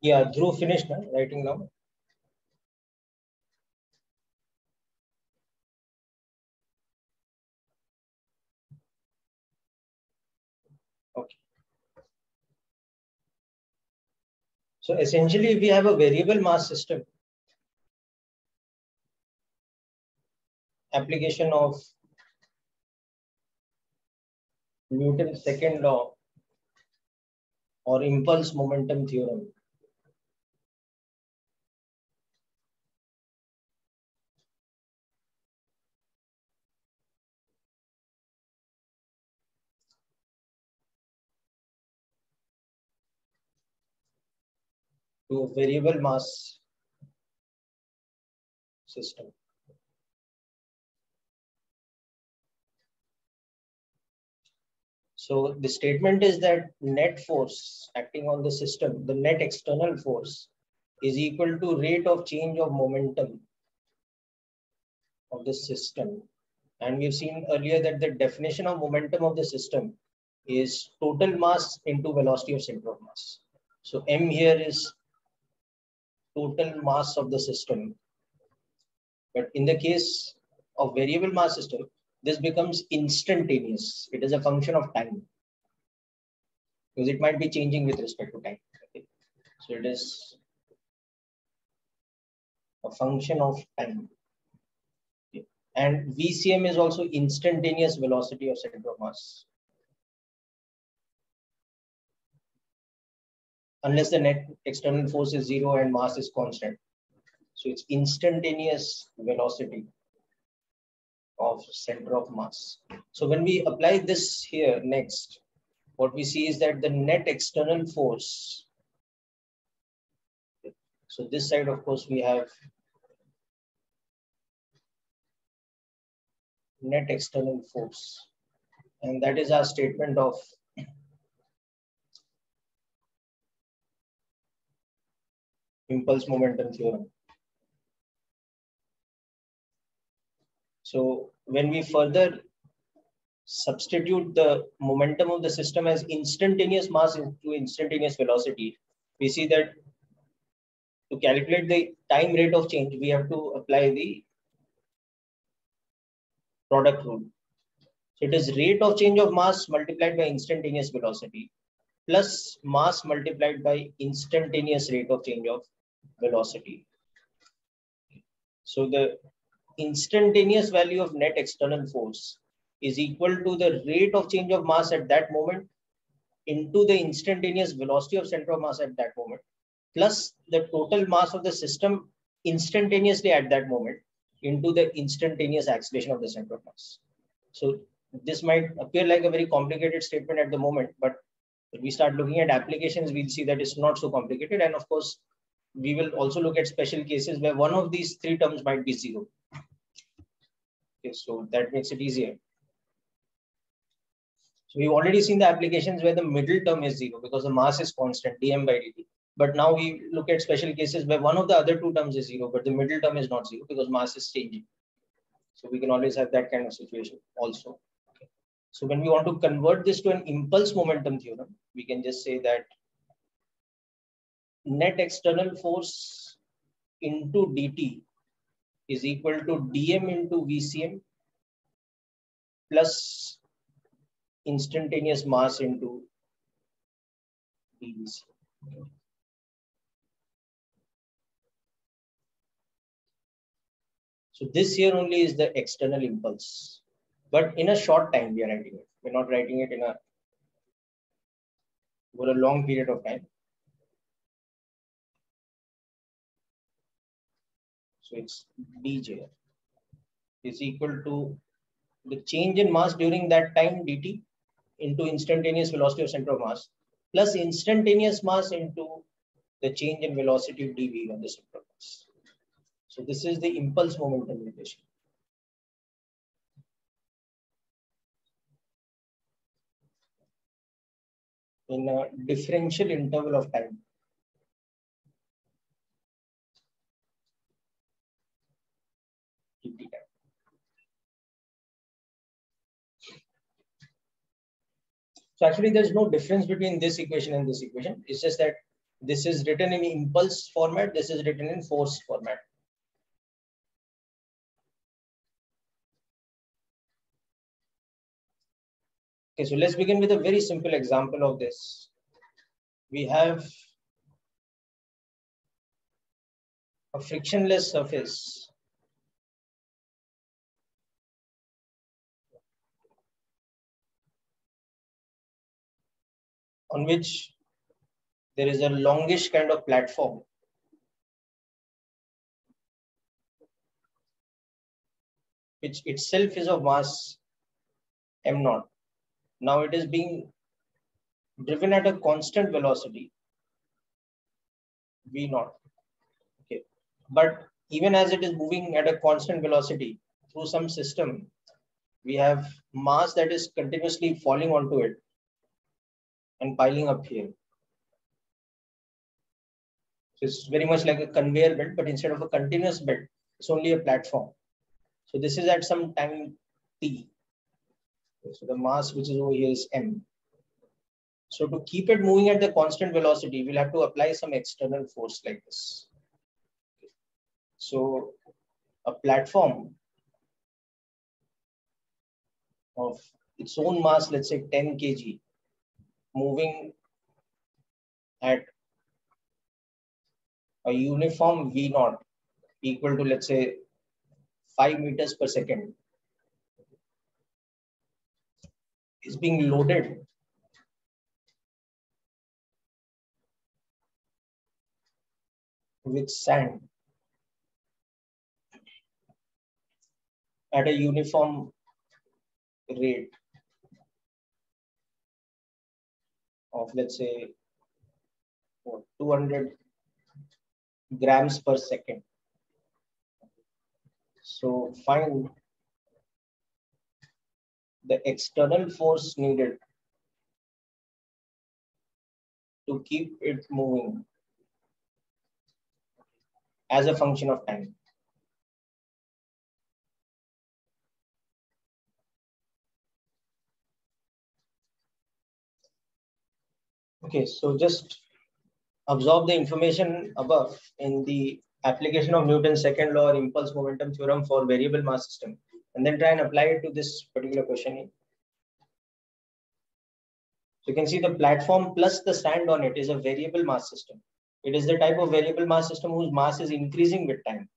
A: Yeah, Dhruv finished now, writing now. Okay. So essentially, we have a variable mass system. Application of Newton's second law or impulse momentum theorem. to variable mass system. So the statement is that net force acting on the system, the net external force is equal to rate of change of momentum of the system. And we've seen earlier that the definition of momentum of the system is total mass into velocity of center of mass. So M here is total mass of the system. But in the case of variable mass system, this becomes instantaneous. It is a function of time because it might be changing with respect to time. Okay. So it is a function of time. Okay. And VCM is also instantaneous velocity of center of mass. Unless the net external force is zero and mass is constant. So it's instantaneous velocity of center of mass. So when we apply this here next, what we see is that the net external force. So this side, of course, we have net external force. And that is our statement of impulse momentum theorem. So when we further substitute the momentum of the system as instantaneous mass into instantaneous velocity, we see that to calculate the time rate of change, we have to apply the product rule. So it is rate of change of mass multiplied by instantaneous velocity plus mass multiplied by instantaneous rate of change of velocity. So the instantaneous value of net external force is equal to the rate of change of mass at that moment into the instantaneous velocity of center of mass at that moment plus the total mass of the system instantaneously at that moment into the instantaneous acceleration of the center of mass. So this might appear like a very complicated statement at the moment, but if we start looking at applications, we'll see that it's not so complicated. And of course, we will also look at special cases where one of these three terms might be zero. Okay, so that makes it easier. So we've already seen the applications where the middle term is zero because the mass is constant, dm by dt. But now we look at special cases where one of the other two terms is zero, but the middle term is not zero because mass is changing. So we can always have that kind of situation also. Okay. So when we want to convert this to an impulse momentum theorem, we can just say that net external force into dt is equal to dm into vcm plus instantaneous mass into dvc. So this here only is the external impulse, but in a short time we are writing it. We're not writing it in a over a long period of time. So it's dj is equal to the change in mass during that time dt into instantaneous velocity of center of mass plus instantaneous mass into the change in velocity of dv on the center of mass. So this is the impulse momentum relation. In a differential interval of time. So actually there's no difference between this equation and this equation. It's just that This is written in impulse format. This is written in force format. Okay, so let's begin with a very simple example of this. We have a frictionless surface on which there is a longish kind of platform. Which itself is of mass m naught. Now it is being driven at a constant velocity v naught. Okay. But even as it is moving at a constant velocity through some system we have mass that is continuously falling onto it and piling up here so it's very much like a conveyor belt but instead of a continuous belt it's only a platform so this is at some time t so the mass which is over here is m. So to keep it moving at the constant velocity, we'll have to apply some external force like this. So a platform of its own mass, let's say 10 kg, moving at a uniform V naught equal to, let's say, 5 meters per second is being loaded with sand at a uniform rate of let's say what, 200 grams per second. So find the external force needed to keep it moving as a function of time. Okay, so just absorb the information above in the application of Newton's second law or impulse momentum theorem for variable mass system and then try and apply it to this particular question. So you can see the platform plus the sand on it is a variable mass system. It is the type of variable mass system whose mass is increasing with time.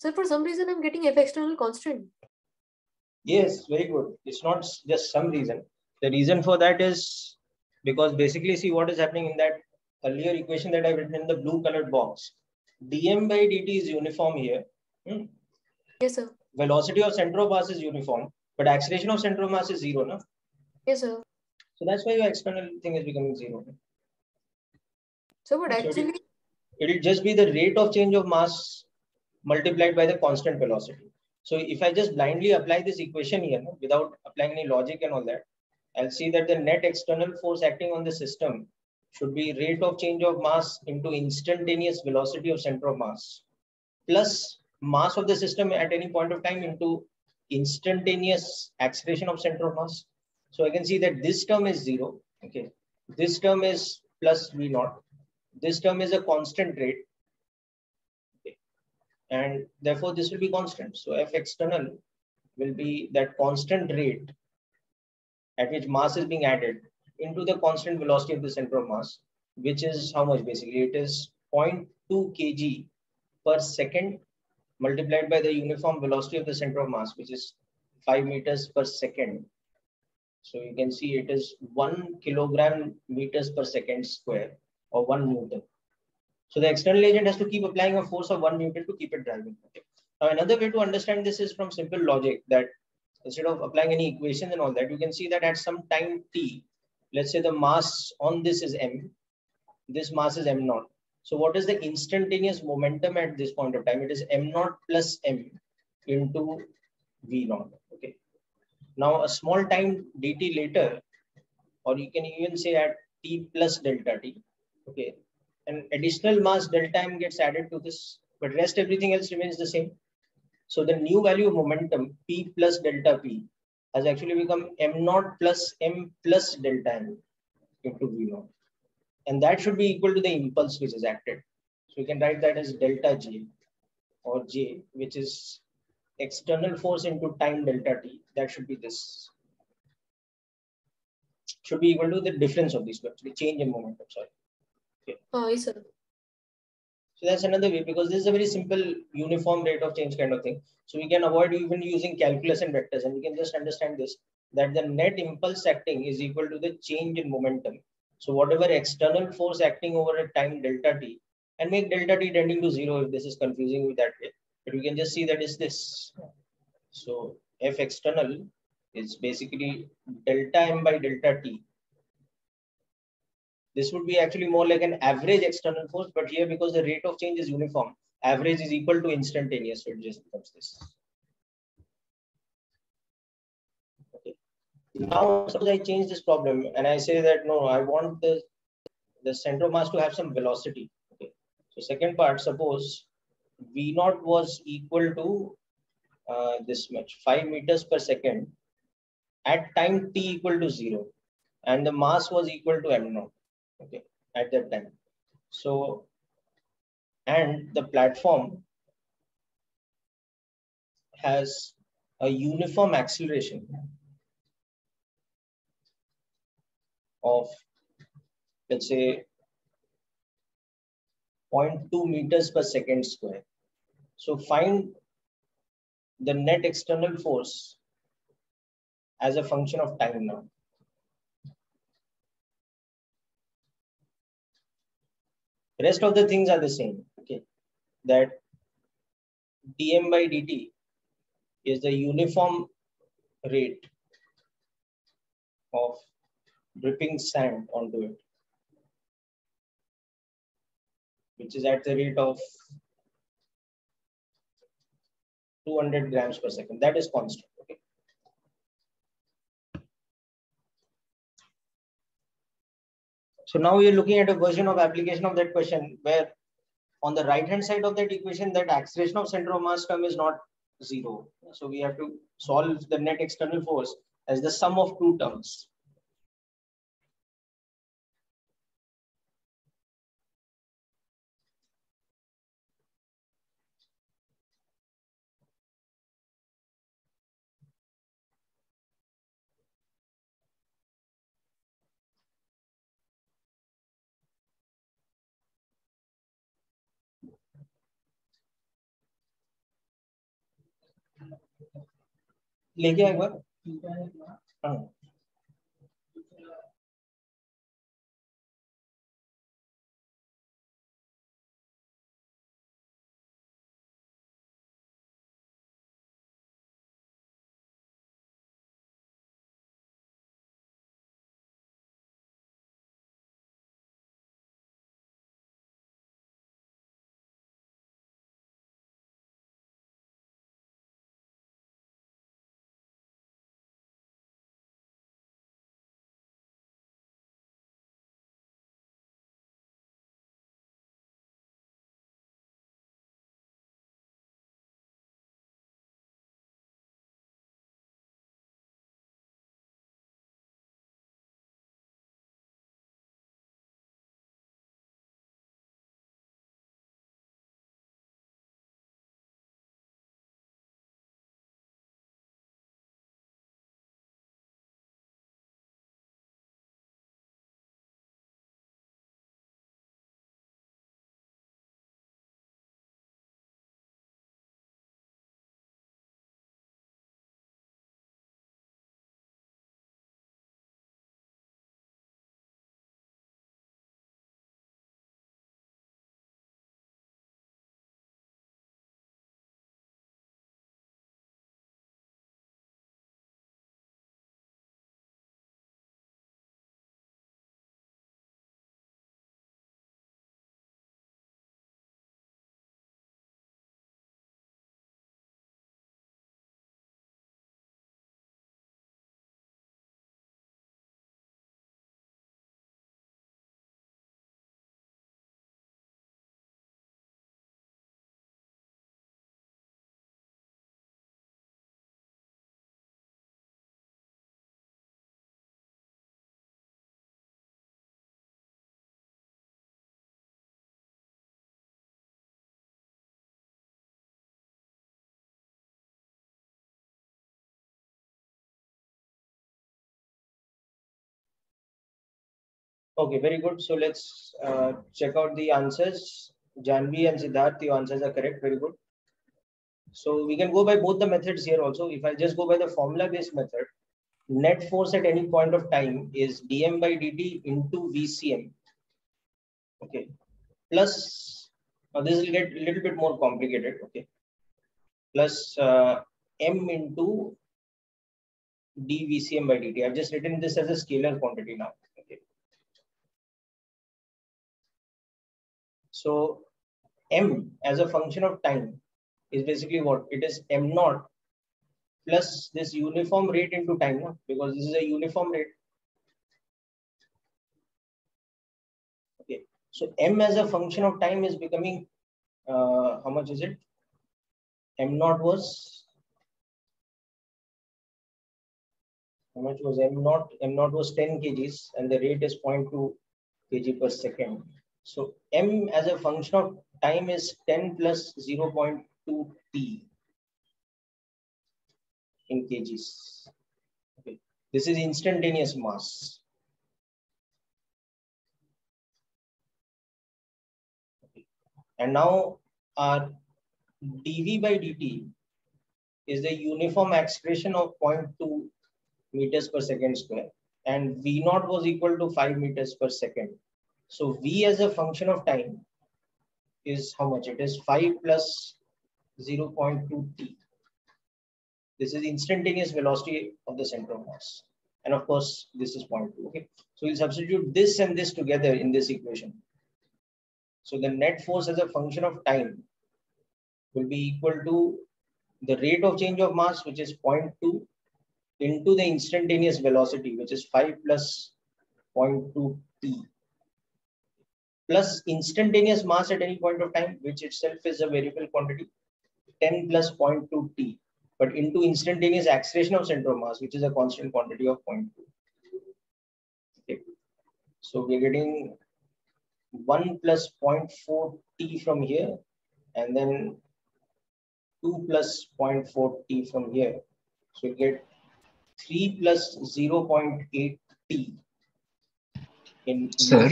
B: Sir, for some reason I'm getting F external constant.
A: Yes, very good. It's not just some reason. The reason for that is because basically see what is happening in that earlier equation that I've written in the blue colored box. dm by dt is uniform here. Hmm.
B: Yes, sir.
A: Velocity of center of mass is uniform, but acceleration of center of mass is zero. No?
B: Yes, sir.
A: So that's why your external thing is becoming zero.
B: So, but actually,
A: It'll just be the rate of change of mass multiplied by the constant velocity. So if I just blindly apply this equation here without applying any logic and all that, I'll see that the net external force acting on the system should be rate of change of mass into instantaneous velocity of center of mass plus mass of the system at any point of time into instantaneous acceleration of center of mass. So I can see that this term is zero. Okay. This term is plus V naught. This term is a constant rate. And therefore this will be constant. So F external will be that constant rate at which mass is being added into the constant velocity of the center of mass, which is how much basically? It is 0.2 kg per second multiplied by the uniform velocity of the center of mass, which is 5 meters per second. So you can see it is 1 kilogram meters per second square or 1 newton. So the external agent has to keep applying a force of 1 newton to keep it driving. Okay. Now another way to understand this is from simple logic that instead of applying any equation and all that, you can see that at some time t, let's say the mass on this is m, this mass is m naught. So what is the instantaneous momentum at this point of time? It is m naught plus m into v naught. Okay. Now a small time dt later, or you can even say at t plus delta t. Okay. An additional mass delta m gets added to this, but rest everything else remains the same. So the new value of momentum p plus delta p has actually become m naught plus m plus delta m into v naught. And that should be equal to the impulse which is acted. So we can write that as delta j or j, which is external force into time delta t. That should be this. Should be equal to the difference of these two, actually change in momentum, sorry.
B: Ah, yes, sir.
A: So that's another way because this is a very simple uniform rate of change kind of thing. So we can avoid even using calculus and vectors and we can just understand this that the net impulse acting is equal to the change in momentum. So whatever external force acting over a time delta t and make delta t tending to zero if this is confusing with that way. But we can just see that is this. So F external is basically delta m by delta t this would be actually more like an average external force, but here because the rate of change is uniform, average is equal to instantaneous, so it just becomes this. Now, suppose I change this problem and I say that no, I want the the center of mass to have some velocity. Okay. So second part, suppose V naught was equal to uh, this much, five meters per second at time t equal to zero, and the mass was equal to m naught okay? At that time. So and the platform has a uniform acceleration of let's say 0.2 meters per second square. So find the net external force as a function of time now rest of the things are the same okay? That dm by dt is the uniform rate of dripping sand onto it which is at the rate of 200 grams per second. That is constant okay So now we are looking at a version of application of that question where on the right hand side of that equation, that acceleration of center of mass term is not zero. So we have to solve the net external force as the sum of two terms. लेके एक बार? Okay, very good. So let's uh, check out the answers. Janvi and Siddharth, your answers are correct. Very good. So we can go by both the methods here also. If I just go by the formula based method, net force at any point of time is dm by dt into VCM. Okay. Plus, now this will get a little bit more complicated. Okay. Plus uh, m into dVCM by dt. I've just written this as a scalar quantity now. So m as a function of time is basically what it is m naught plus this uniform rate into time because this is a uniform rate. Okay, so m as a function of time is becoming uh, how much is it? m naught was how much was m naught? m naught was 10 kgs and the rate is 0.2 kg per second. So m as a function of time is 10 plus 0.2 t in kgs. Okay. This is instantaneous mass. Okay. And now our dv by dt is the uniform acceleration of 0.2 meters per second square and v naught was equal to 5 meters per second. So v as a function of time is how much? It is 5 plus 0.2 t. This is instantaneous velocity of the center of mass. And of course, this is 0.2. Okay. So we'll substitute this and this together in this equation. So the net force as a function of time will be equal to the rate of change of mass, which is 0.2 into the instantaneous velocity, which is 5 plus 0.2 t plus instantaneous mass at any point of time, which itself is a variable quantity, 10 plus 0.2 t, but into instantaneous acceleration of center of mass, which is a constant quantity of 0.2. Okay. So we're getting 1 plus 0.4 t from here, and then 2 plus 0.4 t from here. So we get 3 plus 0.8 t in
F: Sir?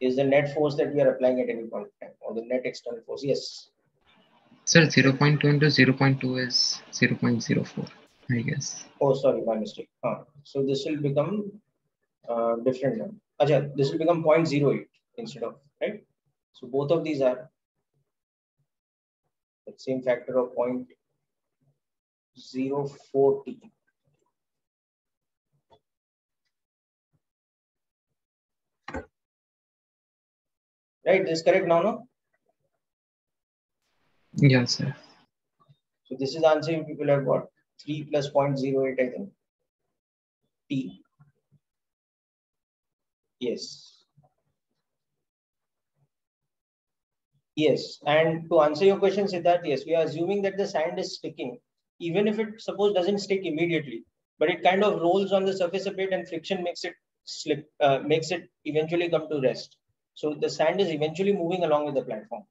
A: Is the net force that we are applying at any point of time or the net external force. Yes.
F: Sir, 0.2 into 0.2 is 0.04, I guess.
A: Oh, sorry, my mistake. Huh. So this will become uh, different now. Ajay, this will become 0.08 instead of, right? So both of these are the same factor of 0.040. Right, this is correct now, no?
F: Yeah, sir.
A: So this is the answer you people have got 3 plus 0.08, I think. T. Yes. Yes. And to answer your question, Siddharth, yes, we are assuming that the sand is sticking, even if it suppose doesn't stick immediately, but it kind of rolls on the surface a bit and friction makes it slip, uh, makes it eventually come to rest. So the sand is eventually moving along with the platform.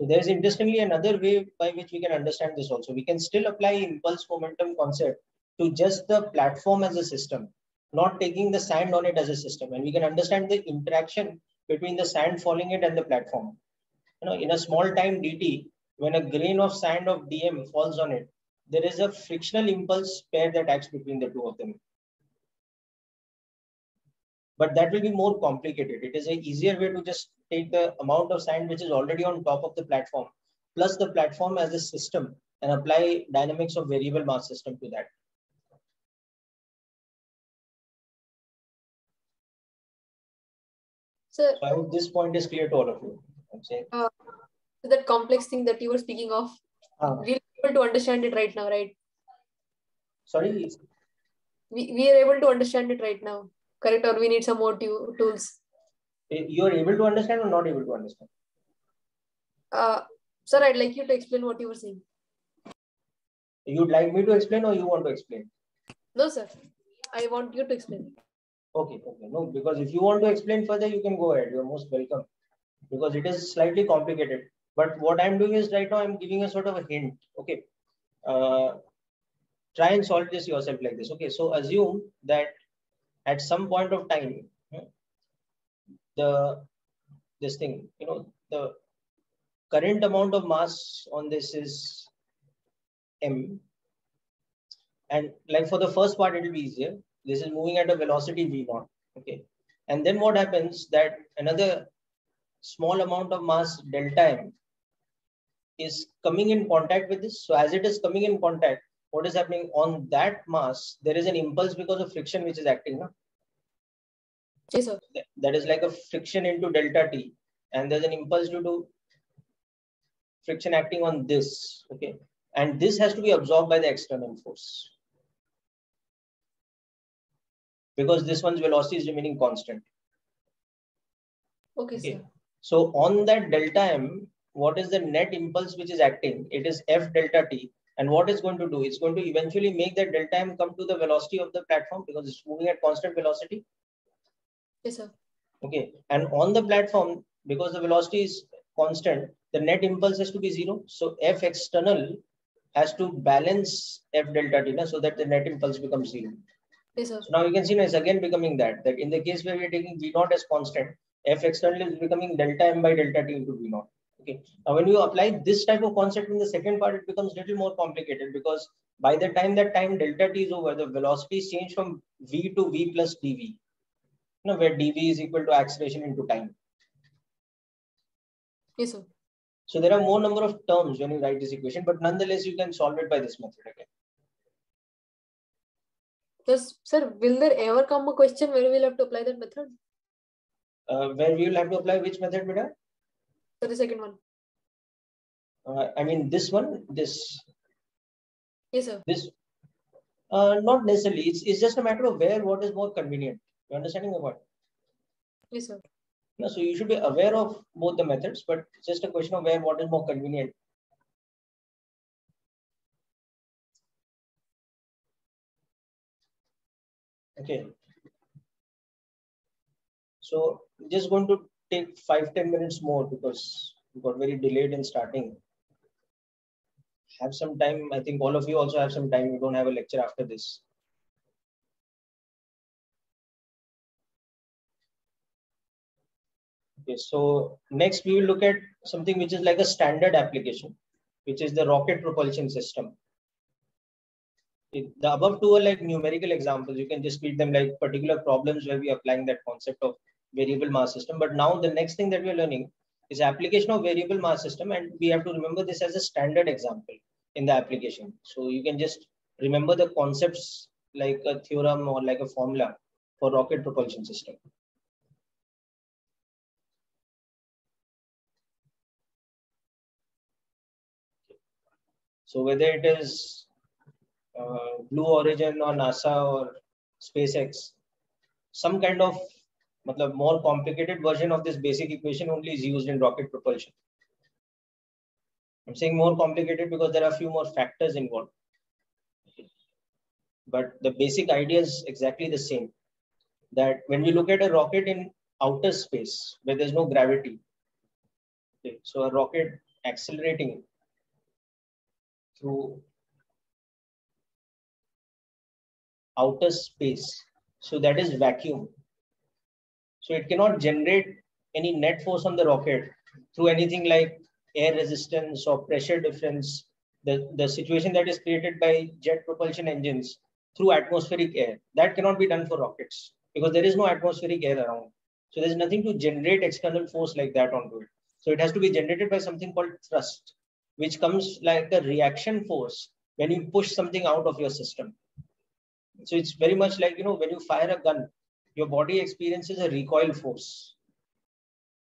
A: So there's interestingly another way by which we can understand this also. We can still apply impulse momentum concept to just the platform as a system, not taking the sand on it as a system. And we can understand the interaction between the sand falling it and the platform. You know, in a small time dt, when a grain of sand of dm falls on it, there is a frictional impulse pair that acts between the two of them. But that will be more complicated. It is an easier way to just take the amount of sand which is already on top of the platform, plus the platform as a system and apply dynamics of variable mass system to that.
B: So,
A: so I hope this point is clear to all of you. I'm saying.
B: Uh, that complex thing that you were speaking of, uh, we're able to understand it right now, right?
A: Sorry?
B: We, we are able to understand it right now, correct? Or we need some more tools?
A: Eh, you are able to understand or not able to understand?
B: Uh, sir, I'd like you to explain what you were saying.
A: You'd like me to explain or you want to explain?
B: No, sir. I want you to explain.
A: Okay, okay. No, because if you want to explain further, you can go ahead. You're most welcome. Because it is slightly complicated. But what I'm doing is right now, I'm giving a sort of a hint. Okay. Uh, try and solve this yourself like this. Okay. So assume that at some point of time, the this thing you know the current amount of mass on this is m and like for the first part it will be easier this is moving at a velocity v naught okay and then what happens that another small amount of mass delta m is coming in contact with this so as it is coming in contact what is happening on that mass there is an impulse because of friction which is acting no?
B: Yes, sir.
A: That is like a friction into delta T. And there's an impulse due to friction acting on this. Okay. And this has to be absorbed by the external force. Because this one's velocity is remaining constant.
B: Okay, okay. sir.
A: So on that delta M, what is the net impulse which is acting? It is F delta T. And what it's going to do? It's going to eventually make that delta M come to the velocity of the platform because it's moving at constant velocity.
B: Yes, sir.
A: Okay. And on the platform, because the velocity is constant, the net impulse has to be zero. So F external has to balance F delta t so that the net impulse becomes zero.
B: Yes, sir.
A: So now you can see now it's again becoming that, that in the case where we are taking V naught as constant, F external is becoming delta M by delta T into V naught. Okay. Now when you apply this type of concept in the second part, it becomes little more complicated because by the time that time delta T is over, the velocity is changed from V to V plus dV know, where dv is equal to acceleration into time.
B: Yes, sir.
A: So there are more number of terms when you write this equation, but nonetheless, you can solve it by this method again.
B: Yes, sir, will there ever come a question where we'll have to apply that method?
A: Uh, where we will have to apply which method, Beta?
B: So the second one.
A: Uh, I mean, this one, this.
B: Yes, sir.
A: This. Uh, not necessarily. It's, it's just a matter of where what is more convenient. You understanding the what?
B: Yes, sir.
A: No, so you should be aware of both the methods, but it's just a question of where what is more convenient. Okay. So just going to take five ten minutes more because we got very delayed in starting. Have some time. I think all of you also have some time. You don't have a lecture after this. Okay, so next we will look at something which is like a standard application, which is the rocket propulsion system. The above two are like numerical examples. You can just treat them like particular problems where we are applying that concept of variable mass system. But now the next thing that we are learning is application of variable mass system. And we have to remember this as a standard example in the application. So you can just remember the concepts like a theorem or like a formula for rocket propulsion system. So whether it is uh, Blue Origin or NASA or SpaceX, some kind of matlab, more complicated version of this basic equation only is used in rocket propulsion. I'm saying more complicated because there are a few more factors involved. But the basic idea is exactly the same. That when we look at a rocket in outer space where there's no gravity, so a rocket accelerating through outer space. So that is vacuum. So it cannot generate any net force on the rocket through anything like air resistance or pressure difference. The, the situation that is created by jet propulsion engines through atmospheric air. That cannot be done for rockets because there is no atmospheric air around. So there's nothing to generate external force like that onto it. So it has to be generated by something called thrust which comes like a reaction force when you push something out of your system. So it's very much like, you know, when you fire a gun, your body experiences a recoil force.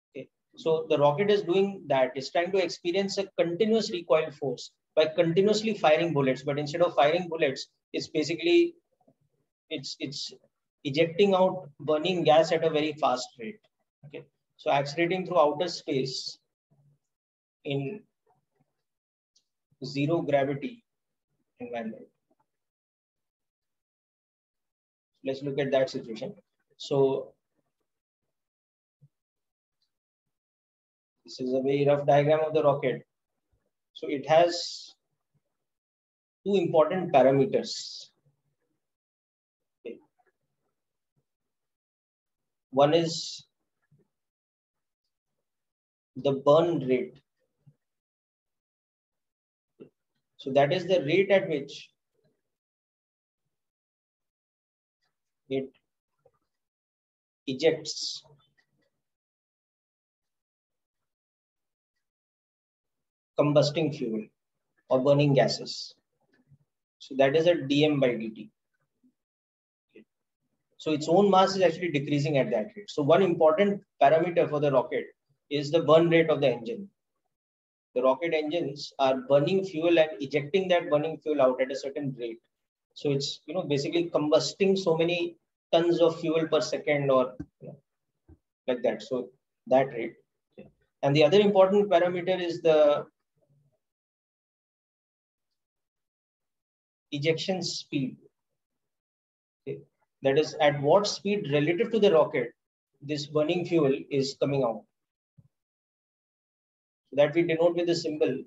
A: Okay. So the rocket is doing that. It's trying to experience a continuous recoil force by continuously firing bullets. But instead of firing bullets, it's basically, it's, it's ejecting out burning gas at a very fast rate. Okay. So accelerating through outer space in zero gravity environment. Let's look at that situation. So this is a very rough diagram of the rocket. So it has two important parameters. One is the burn rate So that is the rate at which it ejects combusting fuel or burning gases. So that is a dm by dt. So its own mass is actually decreasing at that rate. So one important parameter for the rocket is the burn rate of the engine the rocket engines are burning fuel and ejecting that burning fuel out at a certain rate. So it's you know basically combusting so many tons of fuel per second or you know, like that. So that rate. And the other important parameter is the ejection speed. Okay. That is at what speed relative to the rocket this burning fuel is coming out So that we denote with the symbol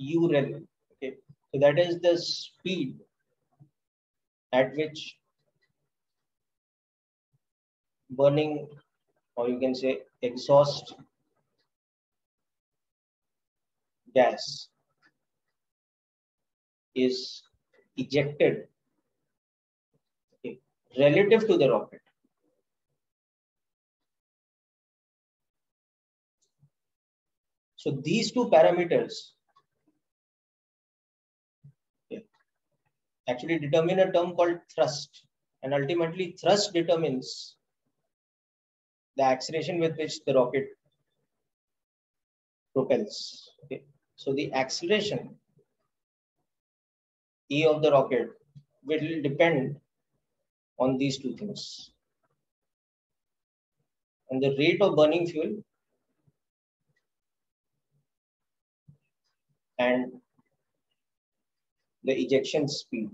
A: urel. Okay, so that is the speed at which burning, or you can say exhaust gas is ejected relative to the rocket. So these two parameters actually determine a term called thrust. And ultimately thrust determines the acceleration with which the rocket propels. Okay. So the acceleration E of the rocket will depend on these two things. And the rate of burning fuel and the ejection speed.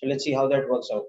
A: So let's see how that works out.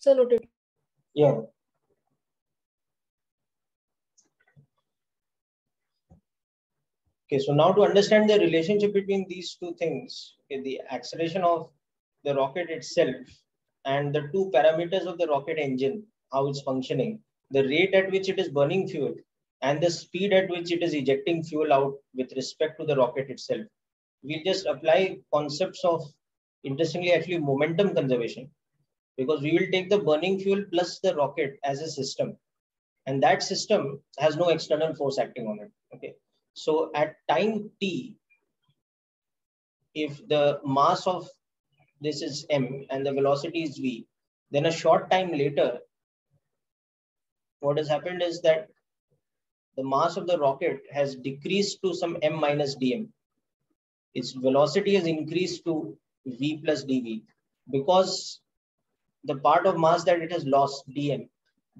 B: So noted.
A: Yeah. Okay, so now to understand the relationship between these two things, okay, the acceleration of the rocket itself and the two parameters of the rocket engine, how it's functioning, the rate at which it is burning fuel and the speed at which it is ejecting fuel out with respect to the rocket itself. We'll just apply concepts of, interestingly, actually momentum conservation because we will take the burning fuel plus the rocket as a system and that system has no external force acting on it. Okay. So at time t, if the mass of this is m and the velocity is v, then a short time later, what has happened is that the mass of the rocket has decreased to some m minus dm. Its velocity has increased to v plus dv because the part of mass that it has lost dm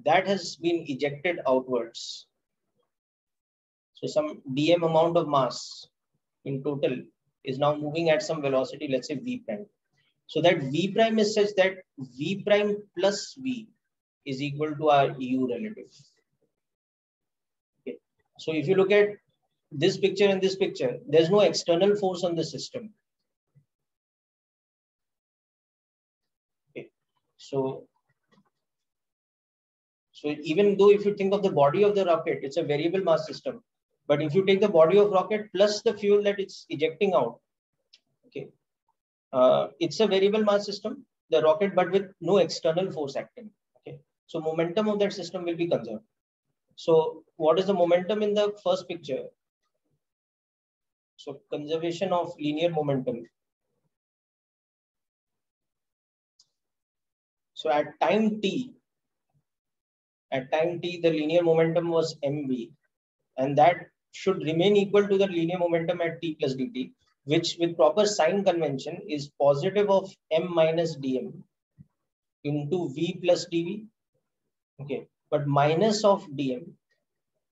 A: that has been ejected outwards. So some dm amount of mass in total is now moving at some velocity let's say v prime. So that v prime is such that v prime plus v is equal to our u relative. Okay. So if you look at this picture and this picture there's no external force on the system So, so even though if you think of the body of the rocket, it's a variable mass system. But if you take the body of rocket plus the fuel that it's ejecting out, okay, uh, it's a variable mass system, the rocket, but with no external force acting. Okay, so momentum of that system will be conserved. So what is the momentum in the first picture? So conservation of linear momentum So at time t, at time t, the linear momentum was mv, and that should remain equal to the linear momentum at t plus dt, which with proper sign convention is positive of m minus dm into v plus dv. Okay, but minus of dm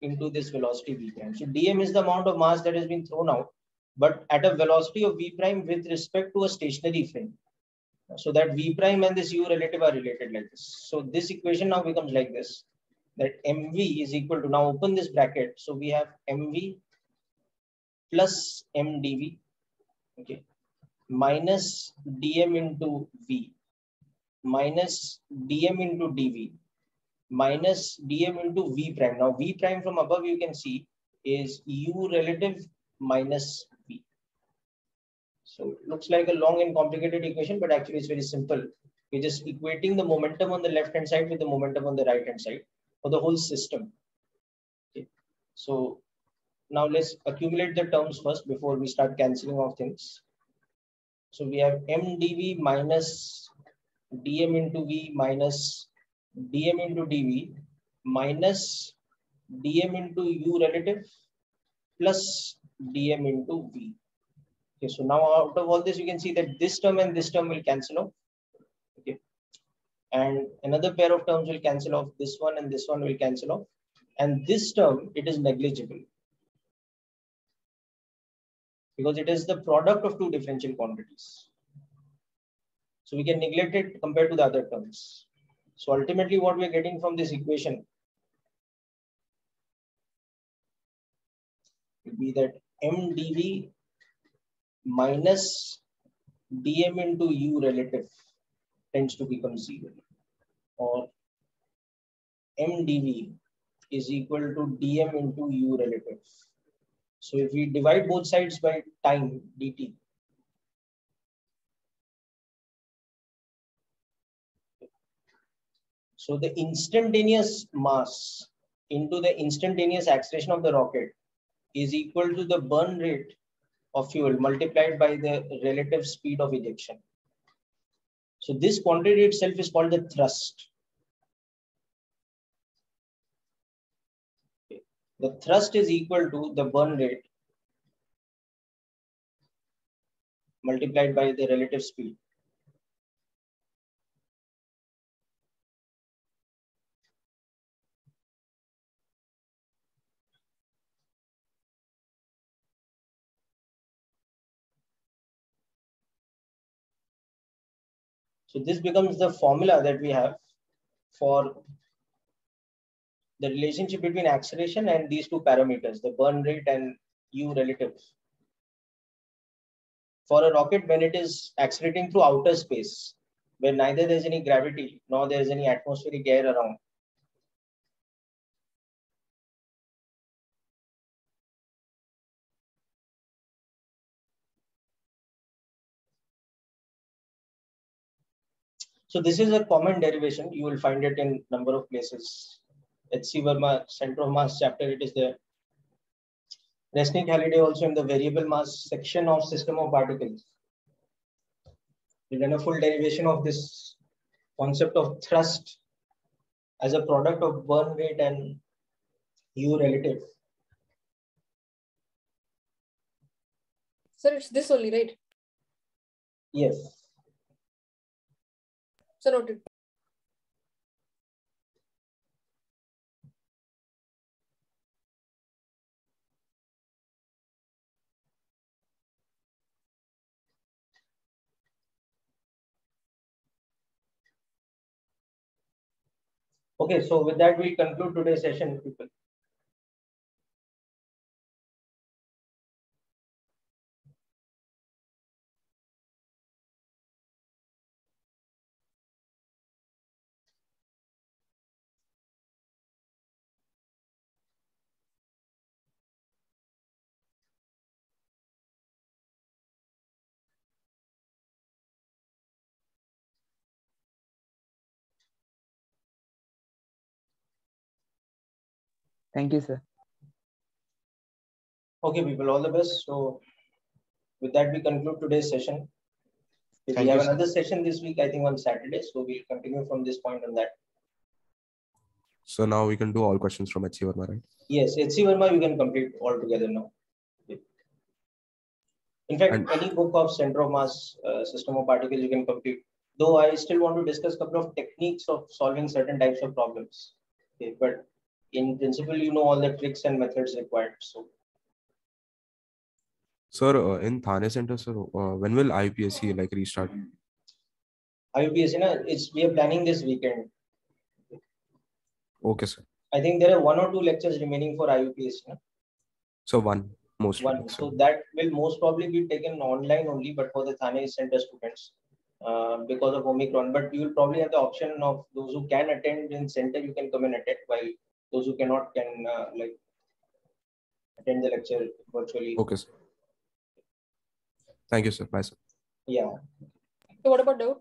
A: into this velocity v prime. So dm is the amount of mass that has been thrown out, but at a velocity of v prime with respect to a stationary frame so that v prime and this u relative are related like this. So this equation now becomes like this, that mv is equal to, now open this bracket. So we have mv plus mdv, okay, minus dm into v, minus dm into dv, minus dm into v prime. Now v prime from above you can see is u relative minus so it looks like a long and complicated equation, but actually it's very simple. We're just equating the momentum on the left hand side with the momentum on the right hand side for the whole system. Okay. So now let's accumulate the terms first before we start cancelling off things. So we have mdv minus dm into v minus dm into dv minus dm into u relative plus dm into v. Okay, so now out of all this, you can see that this term and this term will cancel off. Okay. And another pair of terms will cancel off. This one and this one will cancel off. And this term, it is negligible. Because it is the product of two differential quantities. So we can neglect it compared to the other terms. So ultimately what we're getting from this equation would be that mdv minus dm into u relative tends to become zero or mdv is equal to dm into u relative. So if we divide both sides by time dt, so the instantaneous mass into the instantaneous acceleration of the rocket is equal to the burn rate of fuel multiplied by the relative speed of ejection. So this quantity itself is called the thrust. The thrust is equal to the burn rate multiplied by the relative speed. So this becomes the formula that we have for the relationship between acceleration and these two parameters, the burn rate and u relative. For a rocket, when it is accelerating through outer space, where neither there's any gravity nor there's any atmospheric air around, So this is a common derivation. You will find it in number of places. H.C. Verma, center of mass chapter, it is there. Resnick Halliday also in the variable mass section of system of particles. We done a full derivation of this concept of thrust as a product of burn rate and U relative.
B: Sir, it's this only, right?
A: Yes.
B: So noted.
A: Okay, so with that, we conclude today's session, people.
D: Thank you, sir.
A: Okay, people, all the best. So with that, we conclude today's session. We
C: Thank
A: have
C: you, sir.
A: another session this week, I think on Saturday. So we'll continue from this point on that.
G: So now we can do all questions from HC Verma, right?
A: Yes, HC Verma, you can complete all together now. In fact,
G: And-
A: any book of center of mass uh, system of particles you can complete. Though I still want to discuss a couple of techniques of solving certain types of problems. Okay, but in principle, you know all the tricks and methods required. So
G: Sir, uh, in Thane Center, sir, uh, when will IUPAC like restart?
A: You know, it's we are planning this weekend.
G: Okay, sir.
A: I think there are one or two lectures remaining for you know.
G: So one mostly.
A: One, so that will most probably be taken online only, but for the Thane Center students uh, because of Omicron. But you will probably have the option of those who can attend in center, you can come and attend, while those who cannot can uh, like attend the lecture virtually.
G: Okay, sir. Thank you, sir. Bye, sir.
A: Yeah.
B: So what about doubts?